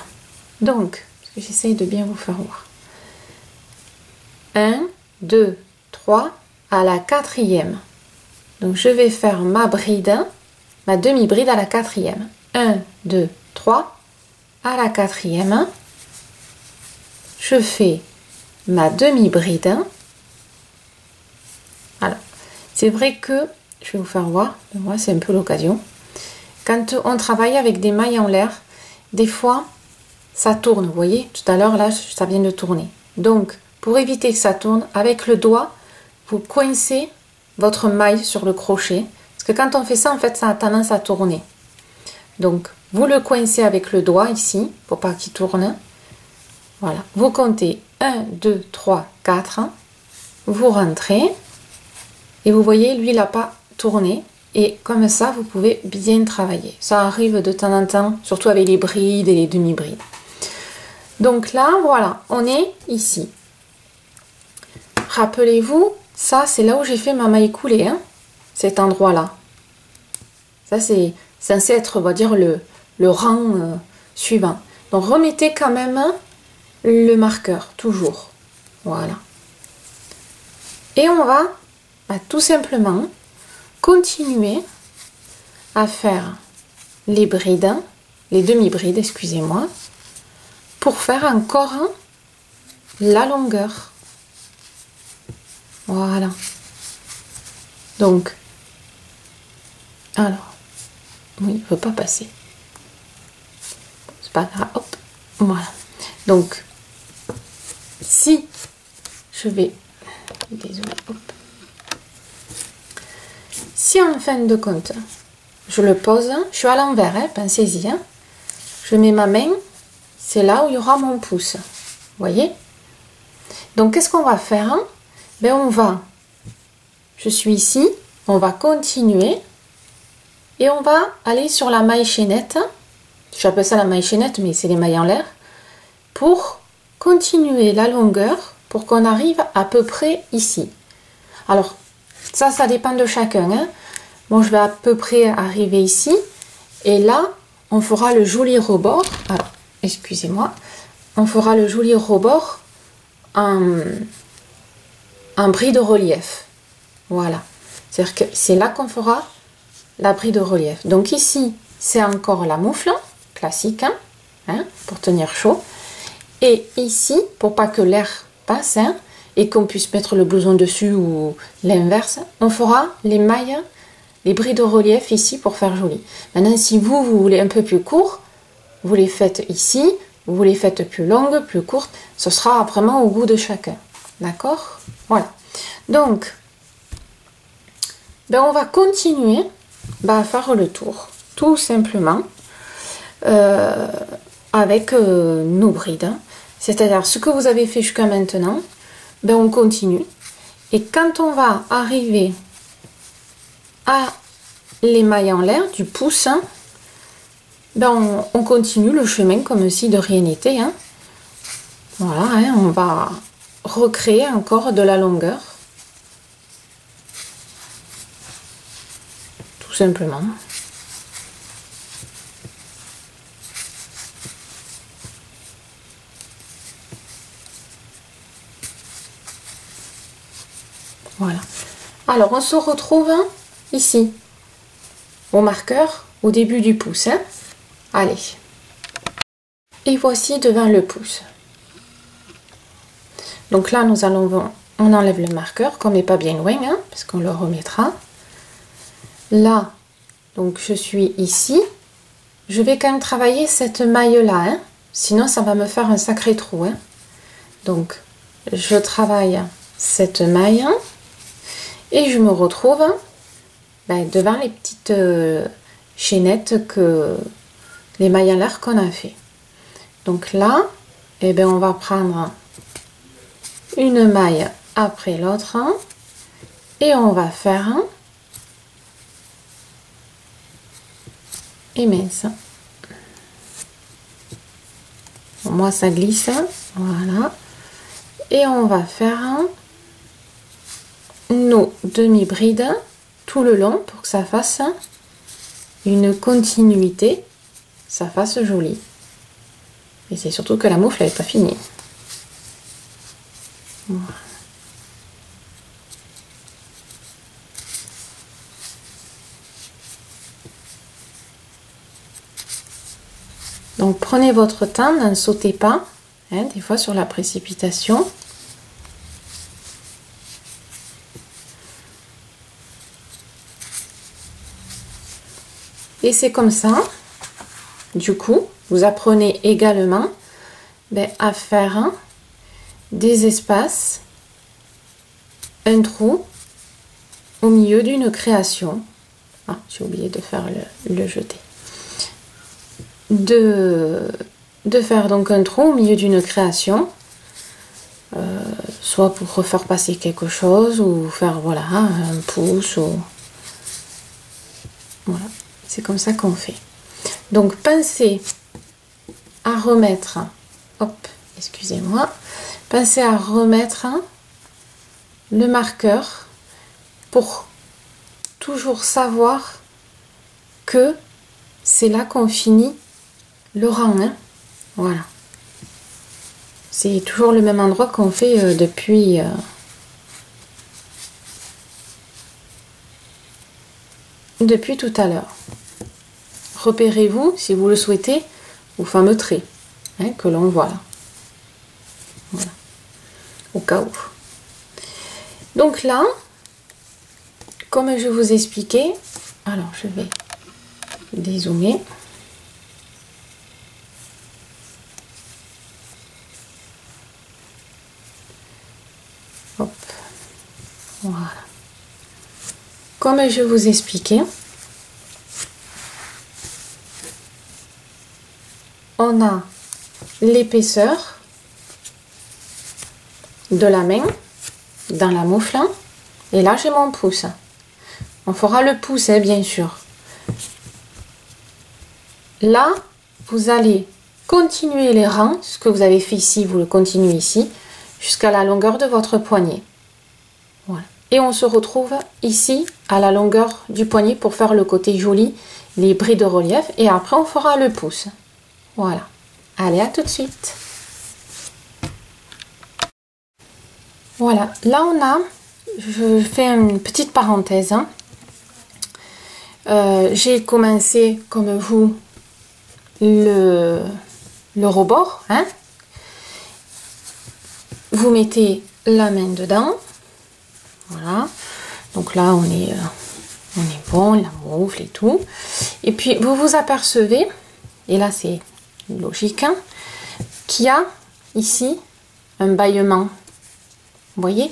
Donc, j'essaye de bien vous faire voir. 1, 2, 3, à la quatrième. Donc, je vais faire ma bride, ma demi-bride à la quatrième. 1, 2, 3, à la quatrième, je fais ma demi-bride. Voilà. C'est vrai que, je vais vous faire voir, moi c'est un peu l'occasion. Quand on travaille avec des mailles en l'air, des fois, ça tourne. Vous voyez, tout à l'heure, là, ça vient de tourner. Donc, pour éviter que ça tourne, avec le doigt, vous coincez votre maille sur le crochet. Parce que quand on fait ça, en fait, ça a tendance à tourner. Donc, vous le coincez avec le doigt ici, pour pas qu'il tourne. Voilà. Vous comptez 1, 2, 3, 4. Vous rentrez. Et vous voyez, lui, il n'a pas tourné. Et comme ça, vous pouvez bien travailler. Ça arrive de temps en temps, surtout avec les brides et les demi-brides. Donc là, voilà, on est ici. Rappelez-vous, ça, c'est là où j'ai fait ma maille coulée, hein, cet endroit-là. Ça, c'est censé être, on va dire, le, rang euh, suivant. Donc remettez quand même le marqueur, toujours. Voilà. Et on va bah, tout simplement continuer à faire les brides, les demi-brides, excusez-moi, pour faire encore la longueur. Voilà. Donc, alors, oui, il ne veut pas passer pas grave. Hop, voilà. Donc, si je vais... Désolé, Si en fin de compte, je le pose, je suis à l'envers, hein, pensez-y. Hein. Je mets ma main, c'est là où il y aura mon pouce. voyez? Donc, qu'est-ce qu'on va faire hein? Ben, On va... Je suis ici, on va continuer et on va aller sur la maille chaînette j'appelle ça la maille chaînette, mais c'est les mailles en l'air, pour continuer la longueur pour qu'on arrive à peu près ici. Alors, ça, ça dépend de chacun. Hein. Bon, je vais à peu près arriver ici. Et là, on fera le joli rebord. Alors, excusez-moi. On fera le joli rebord en, en bris de relief. Voilà. C'est-à-dire que c'est là qu'on fera la bris de relief. Donc ici, c'est encore la moufle classique hein, hein, pour tenir chaud. Et ici, pour pas que l'air passe hein, et qu'on puisse mettre le blouson dessus ou l'inverse, on fera les mailles, les bris de relief ici pour faire joli. Maintenant, si vous, vous voulez un peu plus court, vous les faites ici, vous les faites plus longues, plus courtes, ce sera vraiment au goût de chacun. D'accord? Voilà. Donc, ben on va continuer ben, à faire le tour, tout simplement, euh, avec euh, nos brides. C'est-à-dire, ce que vous avez fait jusqu'à maintenant, ben on continue. Et quand on va arriver à l'émail en l'air du pouce, hein, ben on, continue le chemin comme si de rien n'était. Hein. Voilà, hein, on va recréer encore de la longueur. Tout simplement. Voilà. Alors, on se retrouve ici, au marqueur, au début du pouce. Allez. Et voici devant le pouce. Donc là, nous allons, on enlève le marqueur, comme n'est pas bien loin, hein, parce qu'on le remettra. Là, donc je suis ici. Je vais quand même travailler cette maille-là, hein. sinon ça va me faire un sacré trou. Hein. Donc, je travaille cette maille et je me retrouve ben, devant les petites euh, chaînettes que les mailles à l'air qu'on a fait. Donc là, eh ben, on va prendre une maille après l'autre et on va faire un mince. moi ça glisse, voilà. Et on va faire un nos demi-brides tout le long pour que ça fasse une continuité, ça fasse joli. Et c'est surtout que la moufle n'est pas finie. Donc prenez votre temps, ne sautez pas, hein, des fois sur la précipitation. Et c'est comme ça, du coup, vous apprenez également ben, à faire des espaces, un trou au milieu d'une création. Ah, j'ai oublié de faire le, jeter. De, faire donc un trou au milieu d'une création, euh, soit pour refaire passer quelque chose ou faire voilà un pouce ou voilà. C'est comme ça qu'on fait. Donc pensez à remettre, hop, excusez-moi, pensez à remettre le marqueur pour toujours savoir que c'est là qu'on finit le. Hein. Voilà. C'est toujours le même endroit qu'on fait euh, depuis... Euh, depuis tout à l'heure repérez-vous, si vous le souhaitez, au fameux trait hein, que l'on voit là. Au cas où. Donc là, comme je vous expliquais, alors je vais dézoomer. Voilà. Comme je vous expliquais, on a l'épaisseur de la main dans la moufle et là j'ai mon pouce. On fera le pouce bien sûr. Là vous allez continuer les rangs ce que vous avez fait ici vous le continuez ici jusqu'à la longueur de votre poignet. Voilà. Et on se retrouve ici à la longueur du poignet pour faire le côté joli les bris de relief et après on fera le pouce. Voilà. Allez, à tout de suite. Voilà, là on a, je fais une petite parenthèse. Hein. euh, j'ai commencé comme vous le, le rebord. Hein. Vous mettez la main dedans. Voilà. Donc là, on est, euh, on est bon, la moufle et tout. Et puis, vous vous apercevez, et là, c'est logique, hein, qu'il y a ici un bâillement. Voyez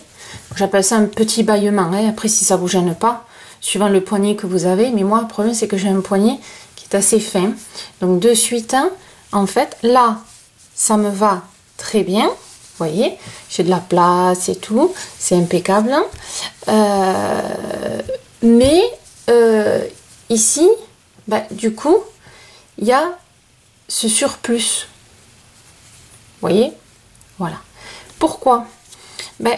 J'appelle ça un petit bâillement. Après, si ça vous gêne pas, suivant le poignet que vous avez. Mais moi, le problème, c'est que j'ai un poignet qui est assez fin. Donc, de suite, en fait, là, ça me va très bien. Vous voyez, j'ai de la place et tout, c'est impeccable. Euh, mais euh, ici, bah, du coup, il y a ce surplus. Voyez Voilà. Pourquoi? Ben,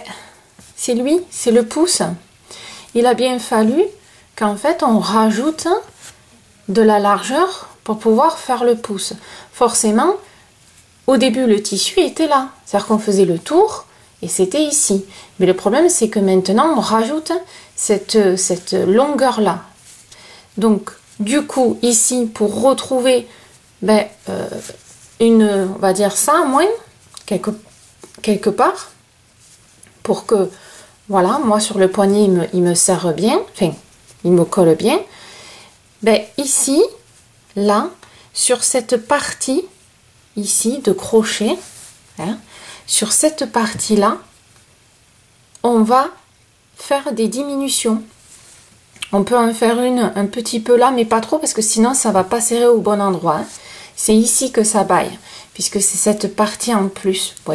C'est lui, c'est le pouce. Il a bien fallu qu'en fait on rajoute de la largeur pour pouvoir faire le pouce. Forcément, au début le tissu était là, c'est-à-dire qu'on faisait le tour et c'était ici. Mais le problème c'est que maintenant on rajoute cette, cette longueur-là. Donc du coup ici pour retrouver ben, euh, une, on va dire ça moins, quelque, quelque part, pour que, voilà, moi sur le poignet, il me, serre bien, enfin, il me colle bien. Ben, ici, là, sur cette partie, ici, de crochet, hein, sur cette partie-là, on va faire des diminutions. On peut en faire une un petit peu là, mais pas trop, parce que sinon, ça va pas serrer au bon endroit. Hein. C'est ici que ça baille, puisque c'est cette partie en plus, vous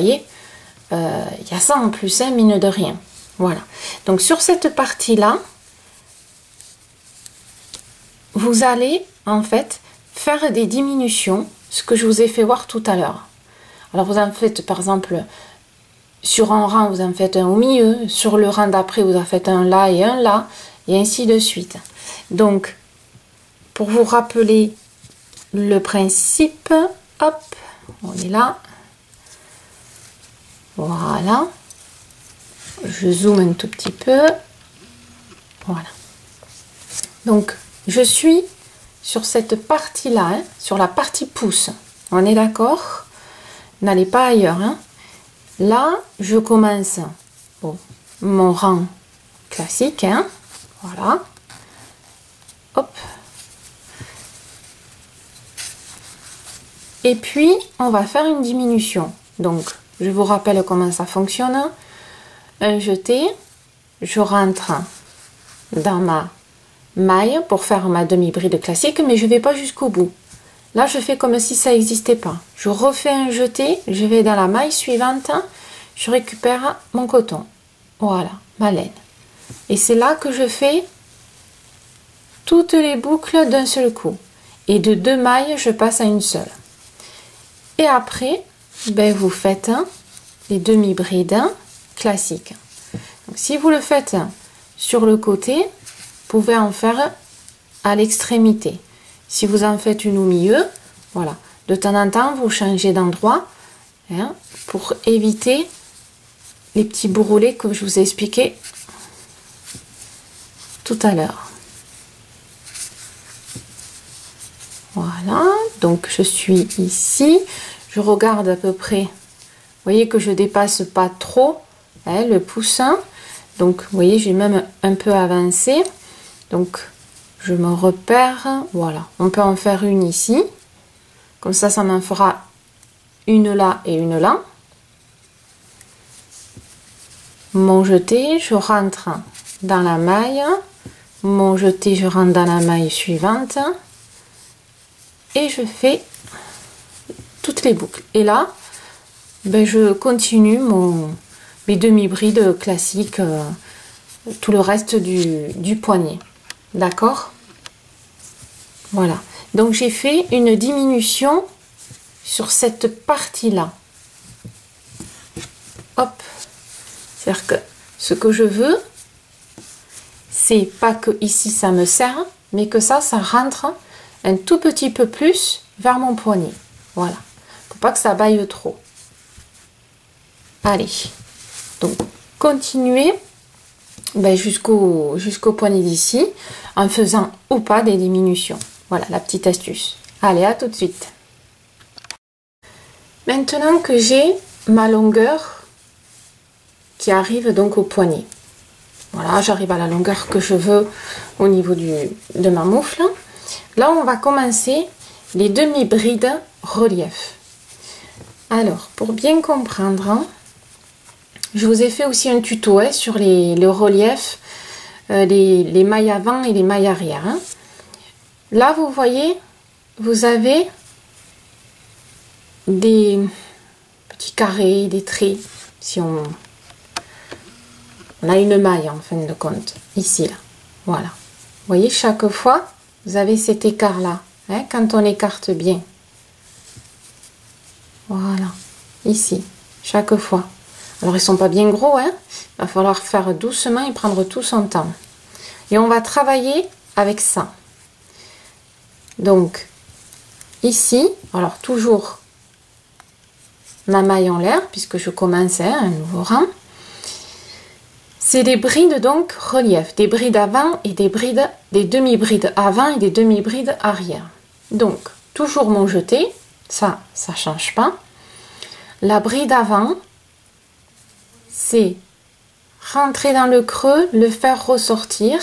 voyez euh, il y a ça en plus, hein, mine de rien. Voilà. Donc sur cette partie-là, vous allez en fait faire des diminutions, ce que je vous ai fait voir tout à l'heure. Alors vous en faites par exemple sur un rang, vous en faites un au milieu, sur le rang d'après, vous en faites un là et un là, et ainsi de suite. Donc, pour vous rappeler le principe, hop, on est là, voilà. Je zoome un tout petit peu. Voilà. Donc, je suis sur cette partie-là, hein, sur la partie pouce. On est d'accord? N'allez pas ailleurs. Hein. Là, je commence mon rang classique. Hein. Voilà. Hop. Et puis, on va faire une diminution. Donc, je vous rappelle comment ça fonctionne. Un jeté, je rentre dans ma maille pour faire ma demi-bride classique, mais je ne vais pas jusqu'au bout. Là, je fais comme si ça n'existait pas. Je refais un jeté, je vais dans la maille suivante, je récupère mon coton. Voilà, ma laine. Et c'est là que je fais toutes les boucles d'un seul coup. Et de deux mailles, je passe à une seule. Et après, ben, vous faites les demi-brides classiques. si vous le faites sur le côté, vous pouvez en faire à l'extrémité. Si vous en faites une au milieu, voilà. De temps en temps, vous changez d'endroit hein, pour éviter les petits bourrelets que je vous ai expliqué tout à l'heure. Voilà, donc je suis ici, je regarde à peu près, voyez que je dépasse pas trop hein, le poussin. Donc, voyez, j'ai même un peu avancé. Donc, je me repère. Voilà, on peut en faire une ici. Comme ça, ça m'en fera une là et une là. Mon jeté, je rentre dans la maille. Mon jeté, je rentre dans la maille suivante. Et je fais les boucles. Et là, ben, je continue mon, mes demi-brides classiques, euh, tout le reste du, poignet. D'accord? Voilà. Donc j'ai fait une diminution sur cette partie-là. Hop. C'est-à-dire que ce que je veux, c'est pas que ici ça me sert, mais que ça, ça rentre un tout petit peu plus vers mon poignet. Voilà pas que ça baille trop. Allez, donc continuez ben, jusqu'au jusqu'au poignet d'ici en faisant ou pas des diminutions. Voilà la petite astuce. Allez, à tout de suite. Maintenant que j'ai ma longueur qui arrive donc au poignet. Voilà, j'arrive à la longueur que je veux au niveau du, de ma moufle. Là, on va commencer les demi-brides relief. Alors, pour bien comprendre, hein, je vous ai fait aussi un tuto hein, sur les, le relief, euh, les, mailles avant et les mailles arrière. Hein. Là, vous voyez, vous avez des petits carrés, des traits. Si on, on a une maille en fin de compte, ici, là. Voilà. Vous voyez, chaque fois, vous avez cet écart-là, quand on écarte bien. Voilà, ici, chaque fois. Alors, ils sont pas bien gros, hein. Il va falloir faire doucement et prendre tout son temps. Et on va travailler avec ça. Donc, ici, alors toujours ma maille en l'air, puisque je commençais un nouveau rang. C'est des brides donc relief, des brides avant et des brides, des demi-brides avant et des demi-brides arrière. Donc, toujours mon jeté, ça, ça change pas. La bride avant, c'est rentrer dans le creux, le faire ressortir.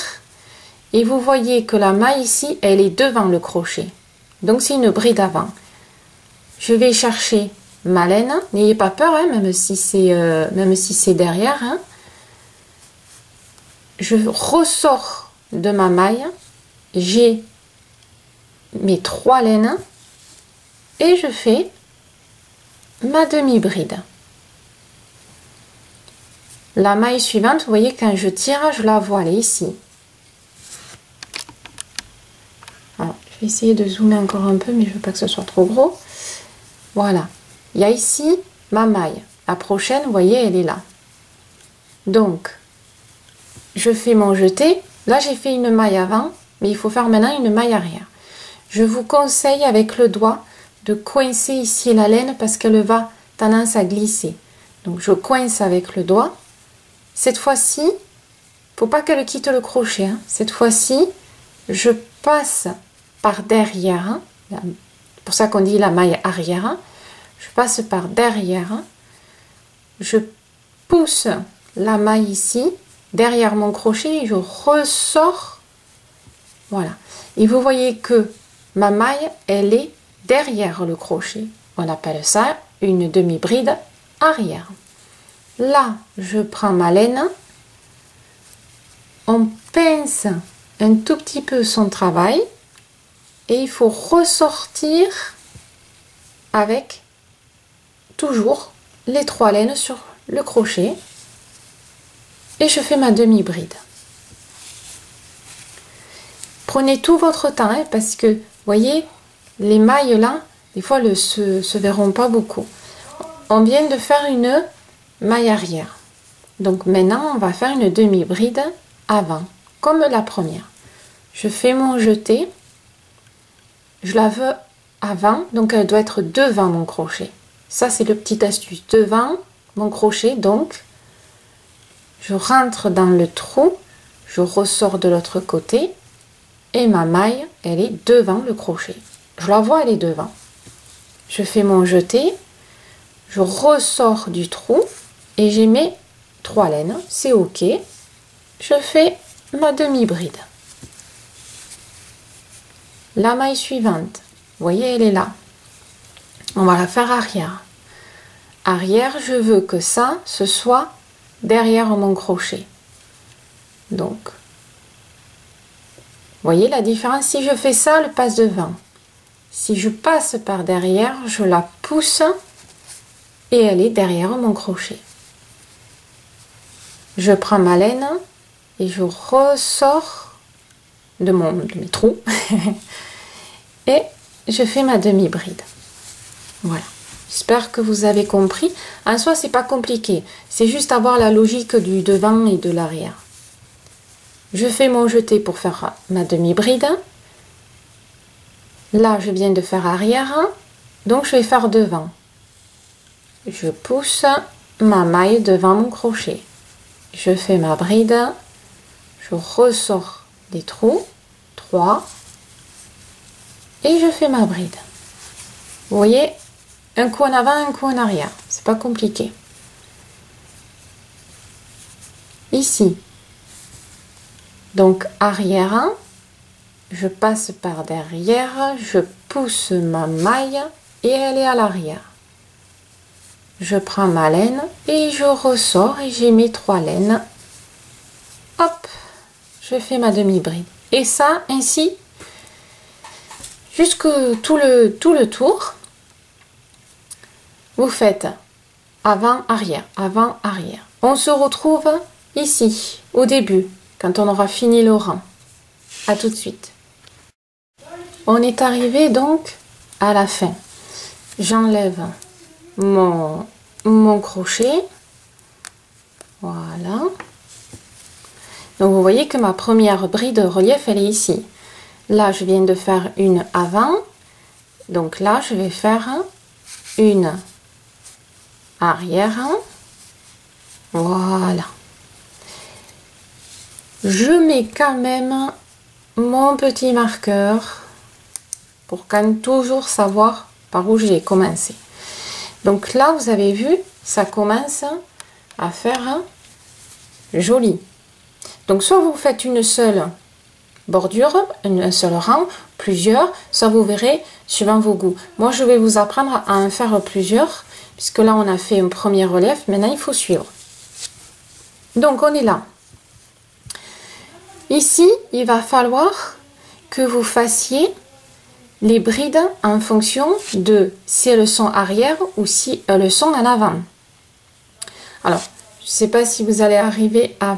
Et vous voyez que la maille ici, elle est devant le crochet. Donc c'est une bride avant. Je vais chercher ma laine. N'ayez pas peur, hein, même si c'est euh, si derrière. Hein. Je ressors de ma maille. J'ai mes trois laines et je fais ma demi-bride. La maille suivante, vous voyez, quand je tire, je la vois, elle est ici. je vais essayer de zoomer encore un peu, mais je ne veux pas que ce soit trop gros. Voilà. Il y a ici ma maille. La prochaine, voyez, elle est là. Donc, je fais mon jeté. Là, j'ai fait une maille avant, mais il faut faire maintenant une maille arrière. Je vous conseille avec le doigt de coincer ici la laine parce qu'elle va tendance à glisser. Donc, je coince avec le doigt. Cette fois-ci, faut pas qu'elle quitte le crochet. Hein. Cette fois-ci, je passe par derrière. Hein. C'est pour ça qu'on dit la maille arrière. Hein. Je passe par derrière. Je pousse la maille ici, derrière mon crochet, et je ressors. Voilà. Et vous voyez que ma maille, elle est derrière le crochet. On appelle ça une demi-bride arrière. Là, je prends ma laine, on pince un tout petit peu son travail et il faut ressortir avec toujours les trois laines sur le crochet et je fais ma demi-bride. Prenez tout votre temps hein, parce que, voyez, les mailles là, des fois, ne se, se verront pas beaucoup. On vient de faire une maille arrière. Donc maintenant, on va faire une demi-bride avant, comme la première. Je fais mon jeté, je la veux avant, donc elle doit être devant mon crochet. Ça, c'est le petit astuce. Devant mon crochet, donc, je rentre dans le trou, je ressors de l'autre côté, et ma maille, elle est devant le crochet. Je elle est devant. Je fais mon jeté, je ressors du trou, et j'ai mes trois laines, c'est ok. Je fais ma demi-bride. La maille suivante, vous voyez, elle est là. On va la faire arrière. Arrière, je veux que ça, ce soit derrière mon crochet. Donc, voyez la différence? Si je fais ça, elle passe devant. Si je passe par derrière, je la pousse et elle est derrière mon crochet je prends ma laine et je ressors de, mon, de mes trous [laughs] et je fais ma demi-bride. Voilà. J'espère que vous avez compris. En soi, c'est pas compliqué. C'est juste avoir la logique du devant et de l'arrière. Je fais mon jeté pour faire ma demi-bride. Là, je viens de faire arrière. Donc, je vais faire devant. Je pousse ma maille devant mon crochet je fais ma bride je ressors des trous, 3, et je fais ma bride. Vous voyez, un coup en avant, un coup en arrière, c'est pas compliqué. Ici, donc arrière 1, je passe par derrière, je pousse ma maille et elle est à l'arrière. Je prends ma laine et je ressors et j'ai mes trois laines. Hop, je fais ma demi-bride. Et ça, ainsi, jusque tout le, tout le tour, vous faites avant, arrière, avant, arrière. On se retrouve ici, au début, quand on aura fini le rang. A tout de suite. On est arrivé donc à la fin. J'enlève mon, mon crochet. Voilà. Donc vous voyez que ma première bride de relief, elle est ici. Là, je viens de faire une avant. Donc là, je vais faire une arrière. Voilà. Je mets quand même mon petit marqueur pour quand toujours savoir par où j'ai commencé. Donc là, vous avez vu, ça commence à faire joli. Donc soit vous faites une seule bordure, un seul rang, plusieurs, soit vous verrez suivant vos goûts. Moi, je vais vous apprendre à en faire plusieurs, puisque là, on a fait un premier relief. Maintenant, il faut suivre. Donc, on est là. Ici, il va falloir que vous fassiez les brides en fonction de si elles sont arrière ou si elles sont en avant. Alors, je ne sais pas si vous allez arriver à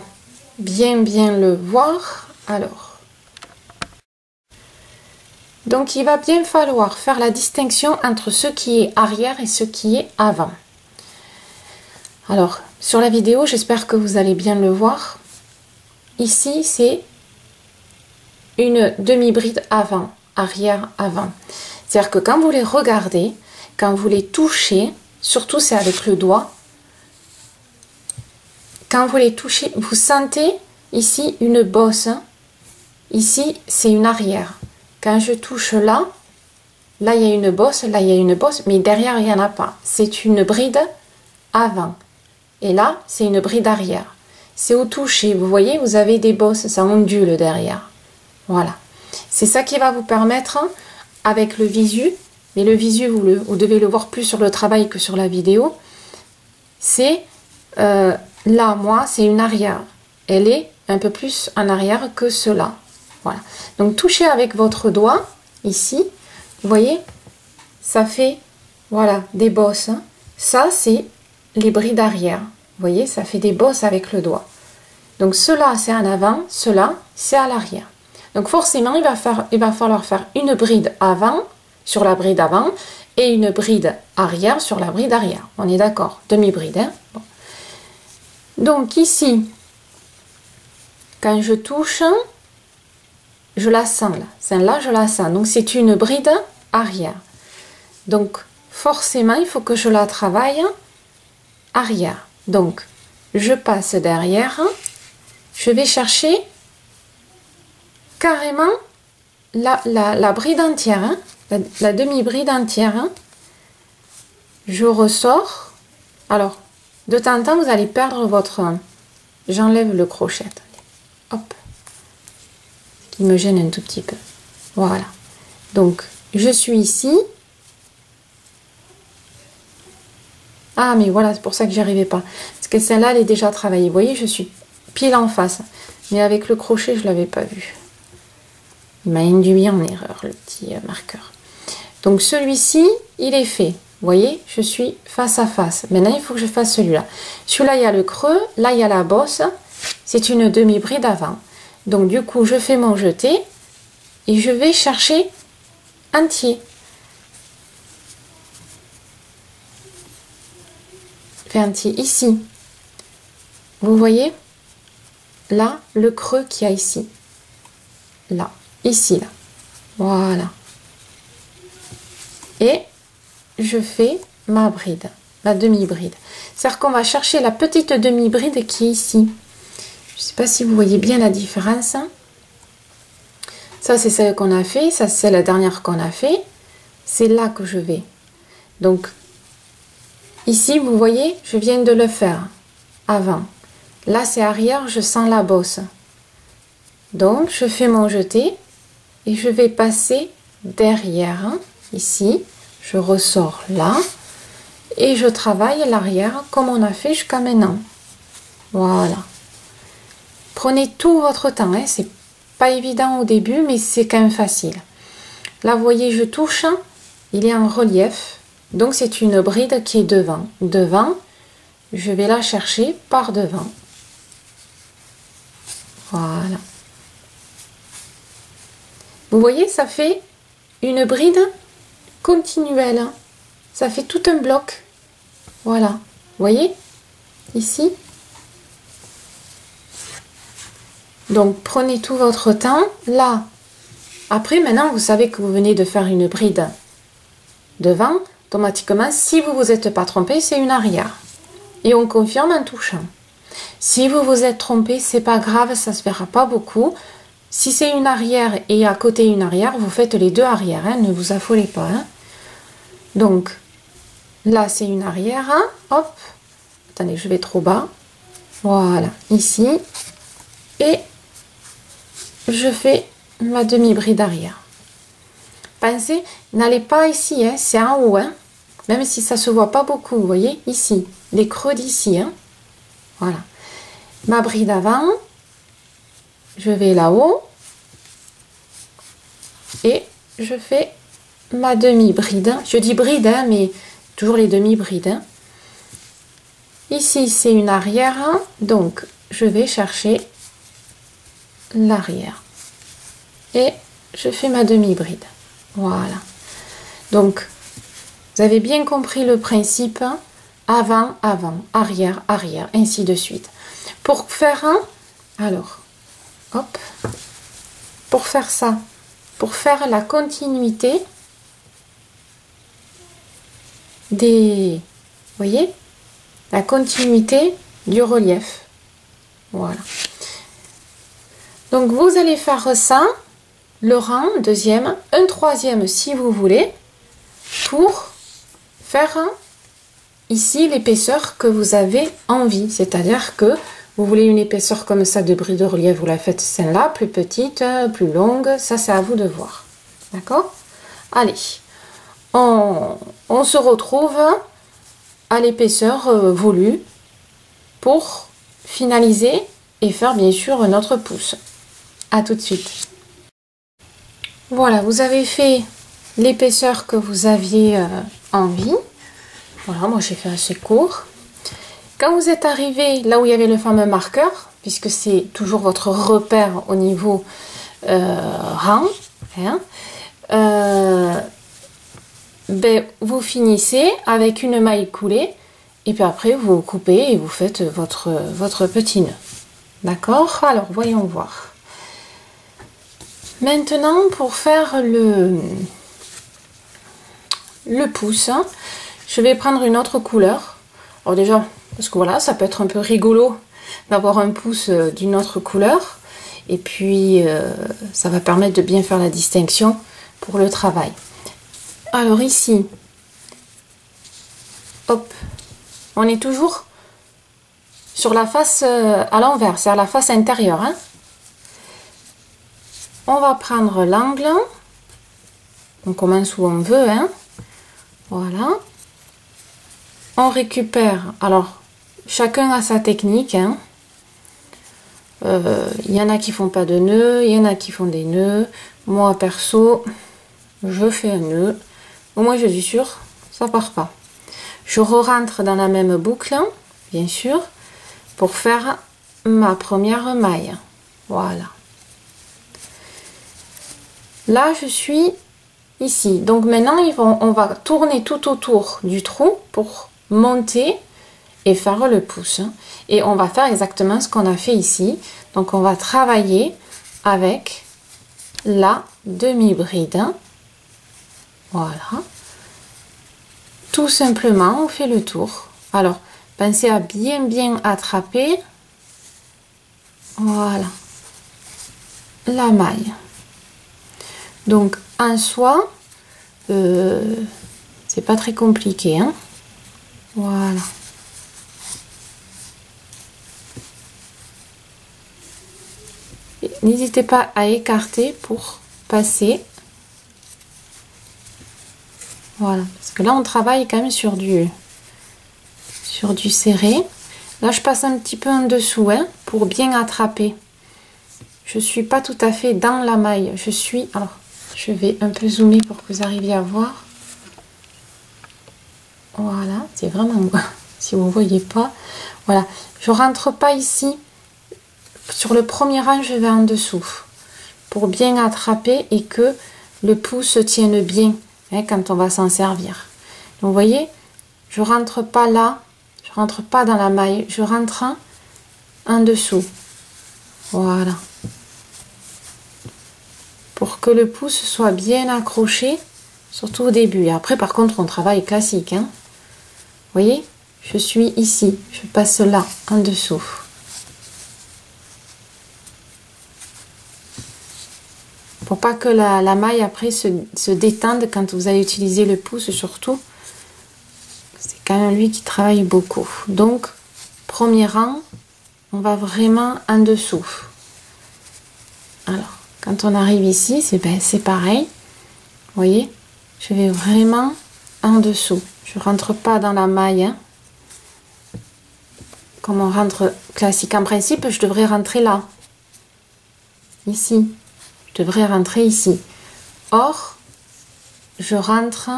bien bien le voir. Alors, donc il va bien falloir faire la distinction entre ce qui est arrière et ce qui est avant. Alors, sur la vidéo, j'espère que vous allez bien le voir. Ici, c'est une demi-bride avant arrière, avant. C'est-à-dire que quand vous les regardez, quand vous les touchez, surtout c'est avec le doigt, quand vous les touchez, vous sentez ici une bosse. Ici, c'est une arrière. Quand je touche là, là, il y a une bosse, là, il y a une bosse, mais derrière, il n'y en a pas. C'est une bride avant. Et là, c'est une bride arrière. C'est au toucher. Vous voyez, vous avez des bosses, ça ondule derrière. Voilà. C'est ça qui va vous permettre, avec le visu, mais le visu, vous, devez le voir plus sur le travail que sur la vidéo, c'est euh, là, moi, c'est une arrière. Elle est un peu plus en arrière que cela. Voilà. Donc, touchez avec votre doigt, ici, vous voyez, ça fait, voilà, des bosses. Ça, c'est les brides arrière. Vous voyez, ça fait des bosses avec le doigt. Donc, cela, c'est en avant, cela, c'est à l'arrière. Donc forcément, il va, falloir faire une bride avant sur la bride avant et une bride arrière sur la bride arrière. On est d'accord Demi-bride. Hein Donc ici, quand je touche, je la sens là. Celle-là, je la sens. Donc c'est une bride arrière. Donc forcément, il faut que je la travaille arrière. Donc je passe derrière. Je vais chercher carrément la, la, bride entière, hein. la, demi-bride entière. Hein. Je ressors. Alors, de temps en temps, vous allez perdre votre... J'enlève le crochet. Hop. Ce qui me gêne un tout petit peu. Voilà. Donc, je suis ici. Ah, mais voilà, c'est pour ça que j'y arrivais pas. Parce que celle-là, elle est déjà travaillée. Vous voyez, je suis pile en face. Mais avec le crochet, je l'avais pas vu. Il m'a induit en erreur, le petit euh, marqueur. Donc celui-ci, il est fait. Vous voyez, je suis face à face. Maintenant, il faut que je fasse celui-là. Celui-là, il y a le creux. Là, il y a la bosse. C'est une demi-bride avant. Donc, du coup, je fais mon jeté et je vais chercher entier. Fais entier ici. Vous voyez? Là, le creux qu'il y a ici. Là ici là. Voilà. Et je fais ma bride, ma demi-bride. C'est-à-dire qu'on va chercher la petite demi-bride qui est ici. Je sais pas si vous voyez bien la différence. Ça, c'est celle qu'on a fait. Ça, c'est la dernière qu'on a fait. C'est là que je vais. Donc, ici, vous voyez, je viens de le faire avant. Là, c'est arrière, je sens la bosse. Donc, je fais mon jeté et je vais passer derrière, ici. Je ressors là et je travaille l'arrière comme on a fait jusqu'à maintenant. Voilà. Prenez tout votre temps, hein. c'est pas évident au début, mais c'est quand même facile. Là, vous voyez, je touche, il est en relief, donc c'est une bride qui est devant. Devant, je vais la chercher par devant. Voilà. Vous voyez, ça fait une bride continuelle. Ça fait tout un bloc. Voilà. Voyez? Ici. Donc, prenez tout votre temps. Là. Après, maintenant, vous savez que vous venez de faire une bride devant. Automatiquement, si vous vous êtes pas trompé, c'est une arrière. Et on confirme en touchant. Si vous vous êtes trompé, c'est pas grave, ça se verra pas beaucoup. Si c'est une arrière et à côté une arrière, vous faites les deux arrières, hein, ne vous affolez pas. Hein. Donc, là c'est une arrière, hein. hop, attendez, je vais trop bas. Voilà, ici. Et je fais ma demi-bride arrière. Pensez, n'allez pas ici, c'est en haut, même si ça se voit pas beaucoup, vous voyez, ici, les creux d'ici. Voilà. Ma bride avant, je vais là-haut et je fais ma demi-bride. Je dis bride, hein, mais toujours les demi-brides. Hein. Ici, c'est une arrière, hein, donc je vais chercher l'arrière. Et je fais ma demi-bride. Voilà. Donc, vous avez bien compris le principe. Avant, avant, arrière, arrière, ainsi de suite. Pour faire un, alors, pour faire ça, pour faire la continuité des, voyez, la continuité du relief. Voilà. Donc vous allez faire ça, le rang, deuxième, un troisième si vous voulez, pour faire ici l'épaisseur que vous avez envie. C'est-à-dire que vous voulez une épaisseur comme ça de bris de relief, vous la faites celle-là, plus petite, plus longue, ça c'est à vous de voir. D'accord? Allez, on, se retrouve à l'épaisseur euh, voulue pour finaliser et faire bien sûr notre pouce. A tout de suite. Voilà, vous avez fait l'épaisseur que vous aviez euh, envie. Voilà, moi j'ai fait assez court. Quand vous êtes arrivé là où il y avait le fameux marqueur, puisque c'est toujours votre repère au niveau euh, rang, hein, euh, ben, vous finissez avec une maille coulée et puis après vous coupez et vous faites votre, votre petit nœud. D'accord? Alors voyons voir. Maintenant pour faire le, le pouce, je vais prendre une autre couleur. Alors déjà, parce que voilà, ça peut être un peu rigolo d'avoir un pouce euh, d'une autre couleur. Et puis, euh, ça va permettre de bien faire la distinction pour le travail. Alors ici, hop, on est toujours sur la face euh, à l'envers, c'est à la face intérieure. Hein. On va prendre l'angle. On commence où on veut. Hein. Voilà. On récupère, alors chacun a sa technique. Il hein. euh, y en a qui font pas de nœuds, il y en a qui font des nœuds. Moi, perso, je fais un nœud. Au moins, je suis sûre, ça part pas. Je re-rentre dans la même boucle, bien sûr, pour faire ma première maille. Voilà. Là, je suis ici. Donc maintenant, on va tourner tout autour du trou pour monter et faire le pouce. Et on va faire exactement ce qu'on a fait ici. Donc on va travailler avec la demi-bride. Voilà. Tout simplement, on fait le tour. Alors, pensez à bien bien attraper Voilà. La maille. Donc, en soi, euh, c'est pas très compliqué. Hein voilà. N'hésitez pas à écarter pour passer. Voilà, parce que là on travaille quand même sur du sur du serré. Là je passe un petit peu en dessous hein, pour bien attraper. Je suis pas tout à fait dans la maille. Je suis alors je vais un peu zoomer pour que vous arriviez à voir. Voilà, c'est vraiment [laughs] si vous voyez pas. Voilà, je rentre pas ici. Sur le premier rang, je vais en dessous pour bien attraper et que le pouce tienne bien hein, quand on va s'en servir. Donc, vous voyez, je rentre pas là, je rentre pas dans la maille, je rentre en dessous. Voilà. Pour que le pouce soit bien accroché, surtout au début. Après, par contre, on travaille classique. Hein voyez Je suis ici, je passe là, en dessous. Pour pas que la, maille après se, détende quand vous allez utiliser le pouce surtout. C'est quand même lui qui travaille beaucoup. Donc, premier rang, on va vraiment en dessous. Alors, quand on arrive ici, c'est ben, pareil. Vous voyez Je vais vraiment en dessous. Je rentre pas dans la maille. Hein. Comme on rentre classique. En principe, je devrais rentrer là. Ici. Je devrais rentrer ici. Or, je rentre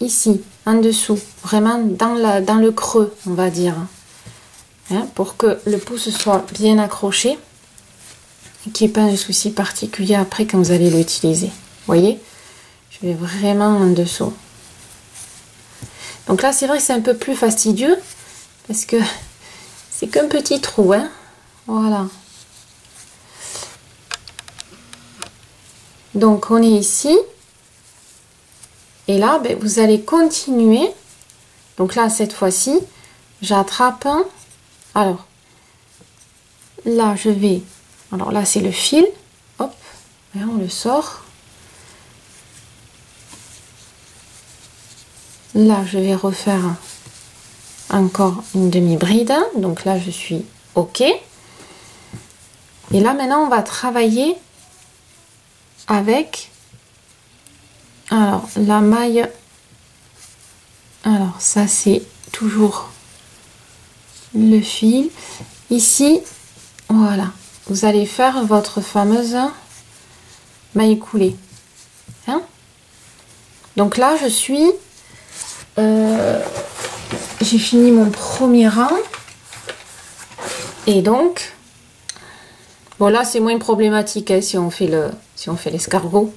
ici, en dessous. Vraiment dans, la, dans le creux, on va dire. Hein, pour que le pouce soit bien accroché. Et qu'il n'y ait pas de souci particulier après quand vous allez l'utiliser. voyez? Je vais vraiment en dessous. Donc là, c'est vrai que c'est un peu plus fastidieux parce que [laughs] c'est qu'un petit trou. Hein voilà. Donc on est ici. Et là, ben, vous allez continuer. Donc là, cette fois-ci, j'attrape. Alors, là, je vais... Alors là, c'est le fil. Hop, on le sort. Là, je vais refaire encore une demi-bride. Donc là, je suis OK. Et là, maintenant, on va travailler avec alors la maille alors ça c'est toujours le fil ici voilà vous allez faire votre fameuse maille coulée hein donc là je suis euh, j'ai fini mon premier rang. Et donc, bon là c'est moins problématique hein, si on fait le si on fait l'escargot.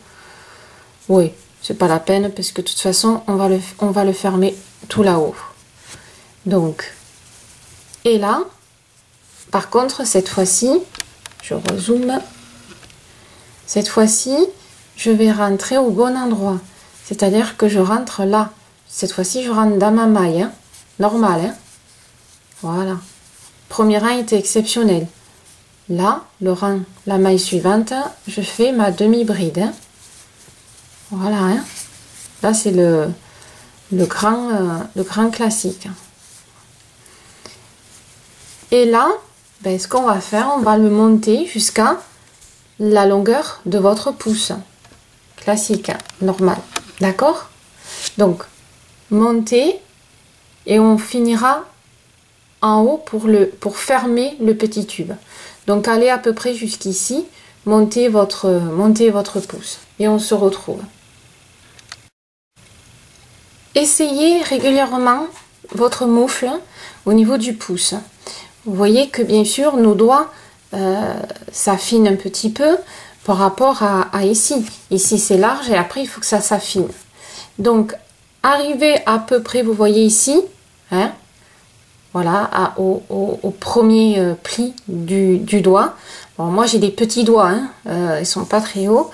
Oui, c'est pas la peine parce que de toute façon on va le on va le fermer tout là-haut. Donc, et là, par contre cette fois-ci, je rezoome. Cette fois-ci, je vais rentrer au bon endroit. C'est-à-dire que je rentre là. Cette fois-ci, je rentre dans ma maille. Hein. Normal, hein Voilà. Premier rang était exceptionnel. Là, le rang, la maille suivante, je fais ma demi-bride. Hein. Voilà, hein Là, c'est le, le, grand, euh, le grand classique. Et là, ben, ce qu'on va faire, on va le monter jusqu'à la longueur de votre pouce. Classique, hein, normal. D'accord? Donc, monter et on finira en haut pour, le, pour fermer le petit tube. Donc allez à peu près jusqu'ici, montez votre, montez votre pouce et on se retrouve. Essayez régulièrement votre moufle au niveau du pouce. Vous voyez que bien sûr nos doigts euh, s'affinent un petit peu par rapport à, ici. Ici c'est large et après il faut que ça s'affine. Donc Arrivé à peu près, vous voyez ici, hein, voilà, au, premier euh, pli du, doigt. Bon, moi j'ai des petits doigts, hein, euh, sont pas très hauts.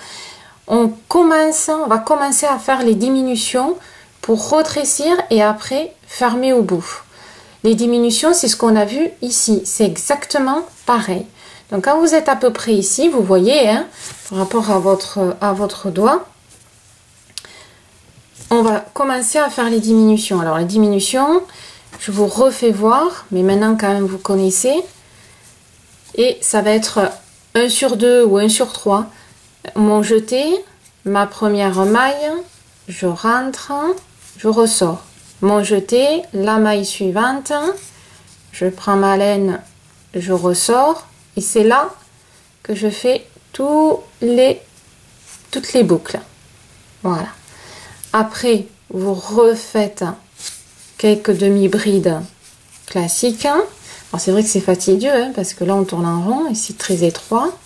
On commence, on va commencer à faire les diminutions pour retrécir et après fermer au bout. Les diminutions, c'est ce qu'on a vu ici. C'est exactement pareil. Donc quand vous êtes à peu près ici, vous voyez, hein, par rapport à votre, à votre doigt, on va commencer à faire les diminutions. Alors les diminutions, je vous refais voir, mais maintenant quand même vous connaissez. Et ça va être 1 sur 2 ou 1 sur 3. Mon jeté, ma première maille, je rentre, je ressors. Mon jeté, la maille suivante, je prends ma laine, je ressors. Et c'est là que je fais tous les, toutes les boucles. Voilà. Après, vous refaites quelques demi-brides classiques. Alors c'est vrai que c'est fastidieux hein, parce que là on tourne en rond c'est très étroit.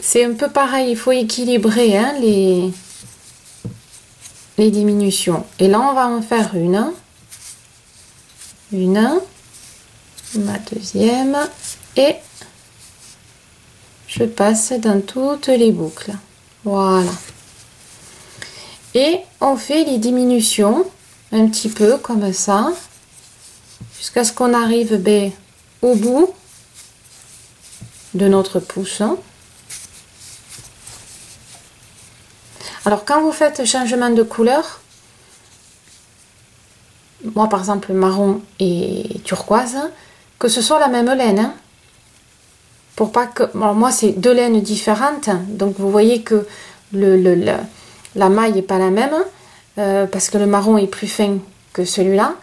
C'est un peu pareil, il faut équilibrer hein, les, les diminutions. Et là on va en faire une. Une ma deuxième et je passe dans toutes les boucles voilà et on fait les diminutions un petit peu comme ça jusqu'à ce qu'on arrive ben, au bout de notre pouce alors quand vous faites changement de couleur moi par exemple marron et turquoise que ce soit la même laine. Hein. Pour pas que. moi, c'est deux laines différentes. Donc, vous voyez que le, la maille n'est pas la même. Euh, parce que le marron est plus fin que celui-là.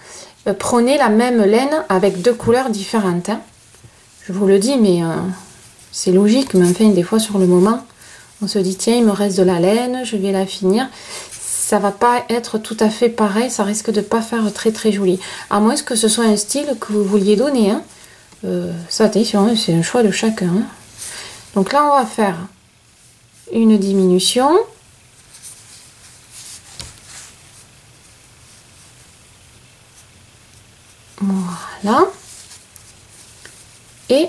Euh, prenez la même laine avec deux couleurs différentes. Hein. Je vous le dis, mais euh, c'est logique. Mais enfin, des fois, sur le moment, on se dit tiens, il me reste de la laine, je vais la finir ça va pas être tout à fait pareil, ça risque de pas faire très très joli. À moins que ce soit un style que vous vouliez donner. Hein. Euh, ça, attention, c'est un choix de chacun. Hein. Donc là, on va faire une diminution. Voilà. Et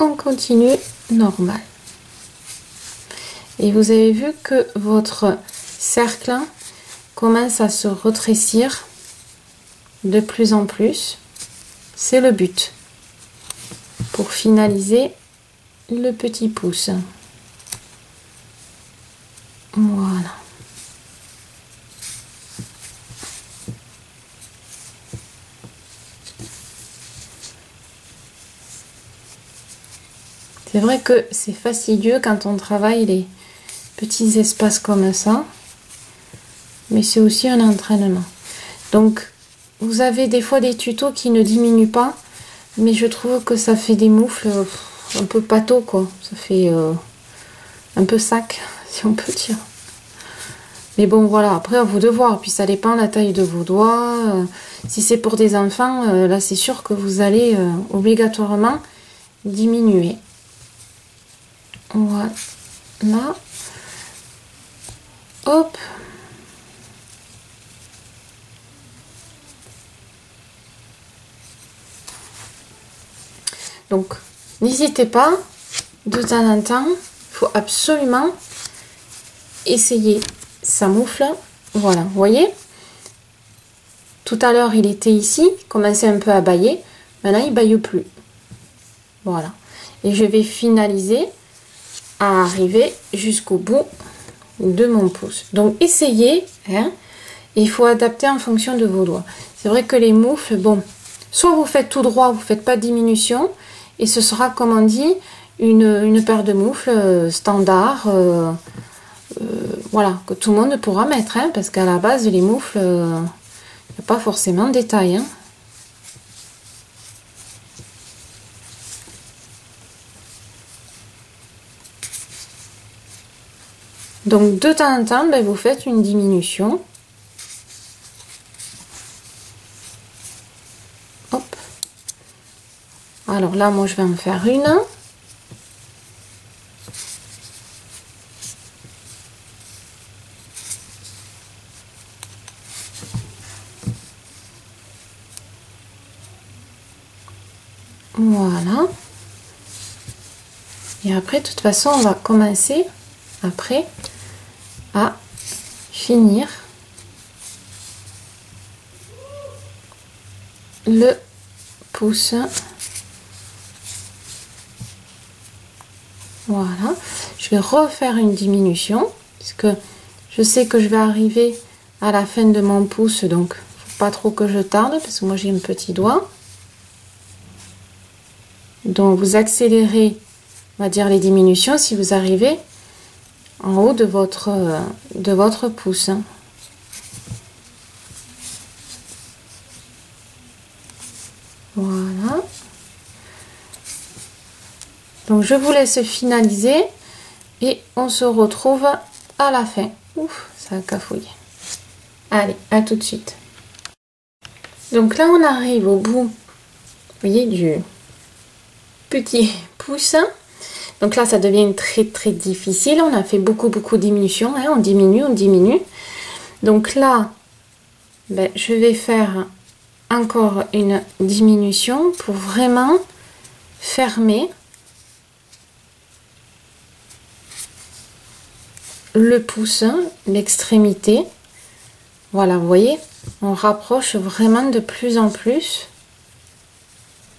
on continue normal. Et vous avez vu que votre cercle commence à se retrécir de plus en plus. C'est le but pour finaliser le petit pouce. Voilà. C'est vrai que c'est fastidieux quand on travaille les petits espaces comme ça mais c'est aussi un entraînement. Donc, vous avez des fois des tutos qui ne diminuent pas, mais je trouve que ça fait des moufles euh, un peu pâteau, quoi. Ça fait euh, un peu sac, [laughs] si on peut dire. Mais bon, voilà, après, à vous de voir. Puis ça dépend la taille de vos doigts. Euh, si c'est pour des enfants, là, c'est sûr que vous allez obligatoirement diminuer. Voilà. Hop. Donc, n'hésitez pas, de temps en temps, il faut absolument essayer. Ça moufle. Voilà, voyez? Tout à l'heure, il était ici, commençait un peu à bailler. Maintenant, il baille plus. Voilà. Et je vais finaliser à arriver jusqu'au bout de mon pouce. Donc, essayez. Hein, il faut adapter en fonction de vos doigts. C'est vrai que les moufles, bon, soit vous faites tout droit, vous ne faites pas de diminution, et ce sera, comme on dit, une, paire de moufles euh, standard, euh, euh, voilà, que tout le monde pourra mettre, hein, parce qu'à la base, les moufles, il n'y a pas forcément de détails. Hein. Donc de temps en temps, ben, vous faites une diminution. Alors là, moi, je vais en faire une. Voilà. Et après, de toute façon, on va commencer après à finir le pouce. Voilà. Je vais refaire une diminution puisque je sais que je vais arriver à la fin de mon pouce donc faut pas trop que je tarde parce que moi j'ai un petit doigt. Donc vous accélérez, on va dire les diminutions si vous arrivez en haut de votre, de votre pouce. Hein. Voilà. Donc je vous laisse finaliser et on se retrouve à la fin. Ouf, ça a cafouillé. Allez, à tout de suite. Donc là, on arrive au bout, vous voyez, du petit pouce. Donc là, ça devient très très difficile. On a fait beaucoup beaucoup de diminution. Hein. On diminue, on diminue. Donc là, ben, je vais faire encore une diminution pour vraiment fermer le pouce, l'extrémité. Voilà, vous voyez, on rapproche vraiment de plus en plus.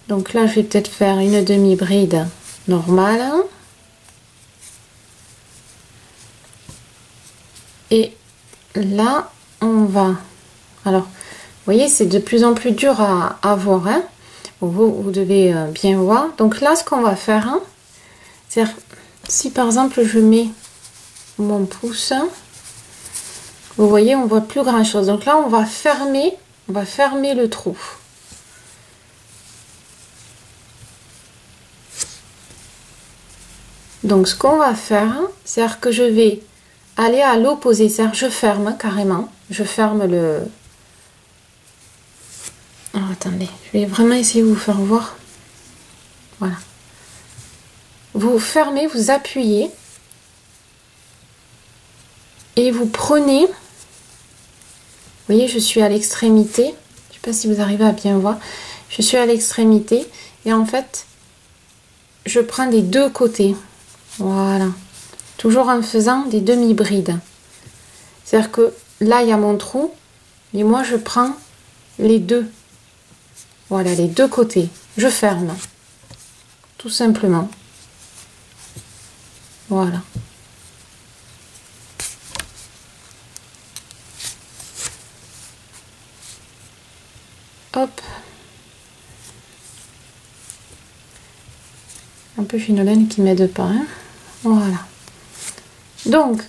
Donc là, je vais peut-être faire une demi-bride normale. Et là, on va... Alors, vous voyez, c'est de plus en plus dur à, voir. Hein vous, vous, devez euh, bien voir. Donc là, ce qu'on va faire, hein, c'est si par exemple je mets mon pouce, vous voyez, on voit plus grand chose. Donc là, on va fermer, on va fermer le trou. Donc ce qu'on va faire, c'est que je vais aller à l'opposé, c'est-à-dire je ferme carrément, je ferme le... attendez, je vais vraiment essayer de vous faire voir. Voilà. Vous fermez, vous appuyez et vous prenez, vous voyez, je suis à l'extrémité, je ne sais pas si vous arrivez à bien voir, je suis à l'extrémité et en fait, je prends des deux côtés. Voilà. Toujours en faisant des demi-brides. C'est-à-dire que là, il y a mon trou, mais moi, je prends les deux. Voilà, les deux côtés. Je ferme. Tout simplement. Voilà. Hop. Un peu laine qui m'aide pas. Hein. voilà. Donc,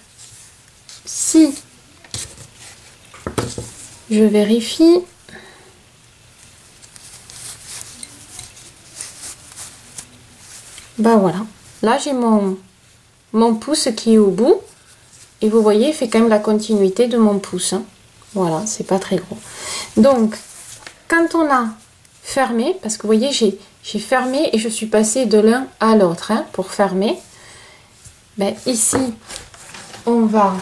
si je vérifie, bah voilà. Là, j'ai mon, mon pouce qui est au bout. Et vous voyez, il fait quand même la continuité de mon pouce. Hein. Voilà, c'est pas très gros. Donc, quand on a fermé, parce que vous voyez, j'ai fermé et je suis passée de l'un à l'autre hein, pour fermer. Ben, ici, on va...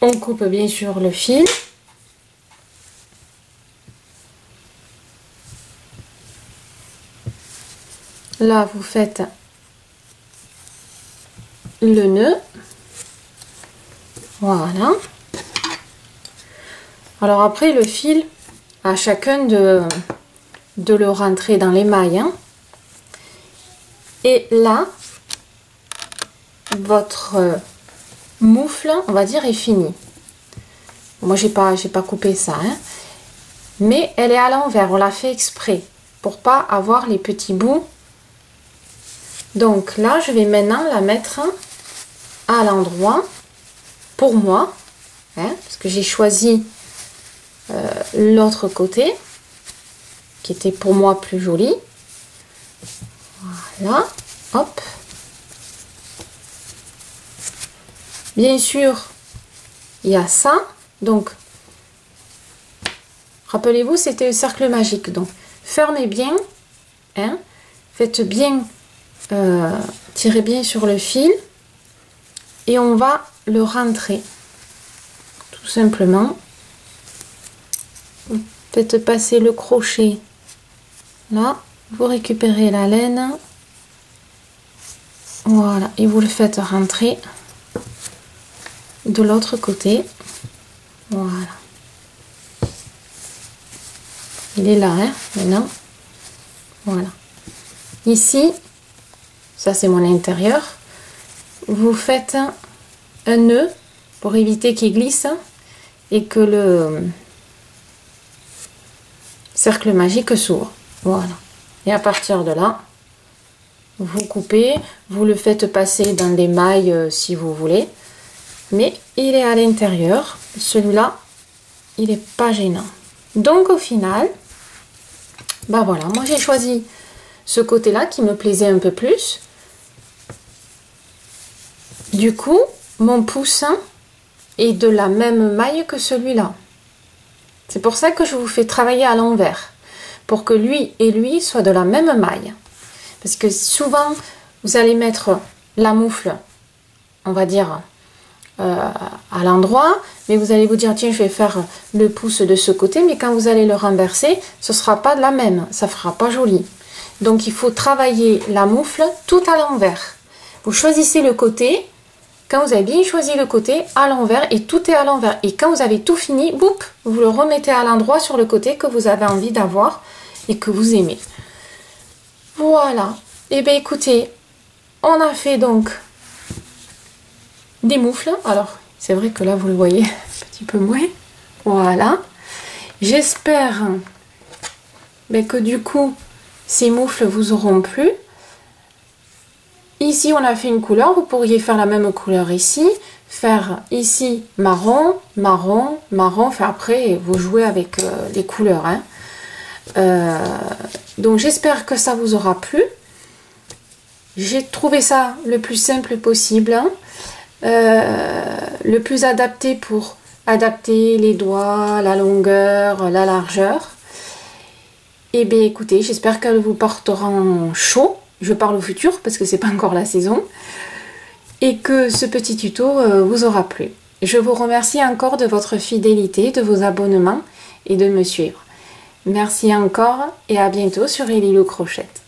On coupe bien sûr le fil. Là, vous faites le nœud. Voilà. Alors après, le fil, à chacun de, le rentrer dans les mailles. Hein. Et là, votre euh, moufle, on va dire, est fini. Moi, j'ai pas, pas coupé ça. Hein. Mais elle est à l'envers, on l'a fait exprès pour pas avoir les petits bouts. Donc là, je vais maintenant la mettre à l'endroit pour moi, hein, parce que j'ai choisi l'autre côté, qui était pour moi plus joli. Voilà, hop. Bien sûr, il y a ça. Donc, rappelez-vous, c'était le cercle magique. Donc, fermez bien, hein, faites bien, euh, tirez bien sur le fil et on va le rentrer tout simplement Faites passer le crochet là vous récupérez la laine. Voilà, et vous le faites rentrer de l'autre côté. Voilà. Il est là, hein, maintenant. Voilà. Ici, ça c'est mon intérieur. Vous faites un nœud pour éviter qu'il glisse et que le cercle magique s'ouvre. Voilà. Et à partir de là, vous coupez, vous le faites passer dans des mailles euh, si vous voulez. Mais il est à l'intérieur. Celui-là, il n'est pas gênant. Donc au final, bah voilà, moi j'ai choisi ce côté-là qui me plaisait un peu plus. Du coup, mon poussin est de la même maille que celui-là. C'est pour ça que je vous fais travailler à l'envers, pour que lui et lui soient de la même maille. Parce que souvent, vous allez mettre la moufle, on va dire, euh, à l'endroit, mais vous allez vous dire, tiens, je vais faire le pouce de ce côté, mais quand vous allez le renverser, ce ne sera pas de la même, ça fera pas joli. Donc, il faut travailler la moufle tout à l'envers. Vous choisissez le côté, quand vous avez bien choisi le côté, à l'envers, et tout est à l'envers. Et quand vous avez tout fini, boum, vous le remettez à l'endroit sur le côté que vous avez envie d'avoir et que vous aimez. Voilà. Et eh bien écoutez, on a fait donc des moufles. Alors, c'est vrai que là, vous le voyez [laughs] un petit peu moins. Voilà. J'espère ben, que du coup, ces moufles vous auront plu. Ici, on a fait une couleur. Vous pourriez faire la même couleur ici. Faire ici marron, marron, marron. Faire après, vous jouez avec euh, les couleurs. Hein. Euh, donc j'espère que ça vous aura plu. J'ai trouvé ça le plus simple possible, hein. euh, le plus adapté pour adapter les doigts, la longueur, la largeur. Et eh bien écoutez, j'espère qu'elle vous portera chaud. Je parle au futur parce que c'est pas encore la saison. Et que ce petit tuto euh, vous aura plu. Je vous remercie encore de votre fidélité, de vos abonnements et de me suivre. Merci encore et à bientôt sur Elilou Crochette.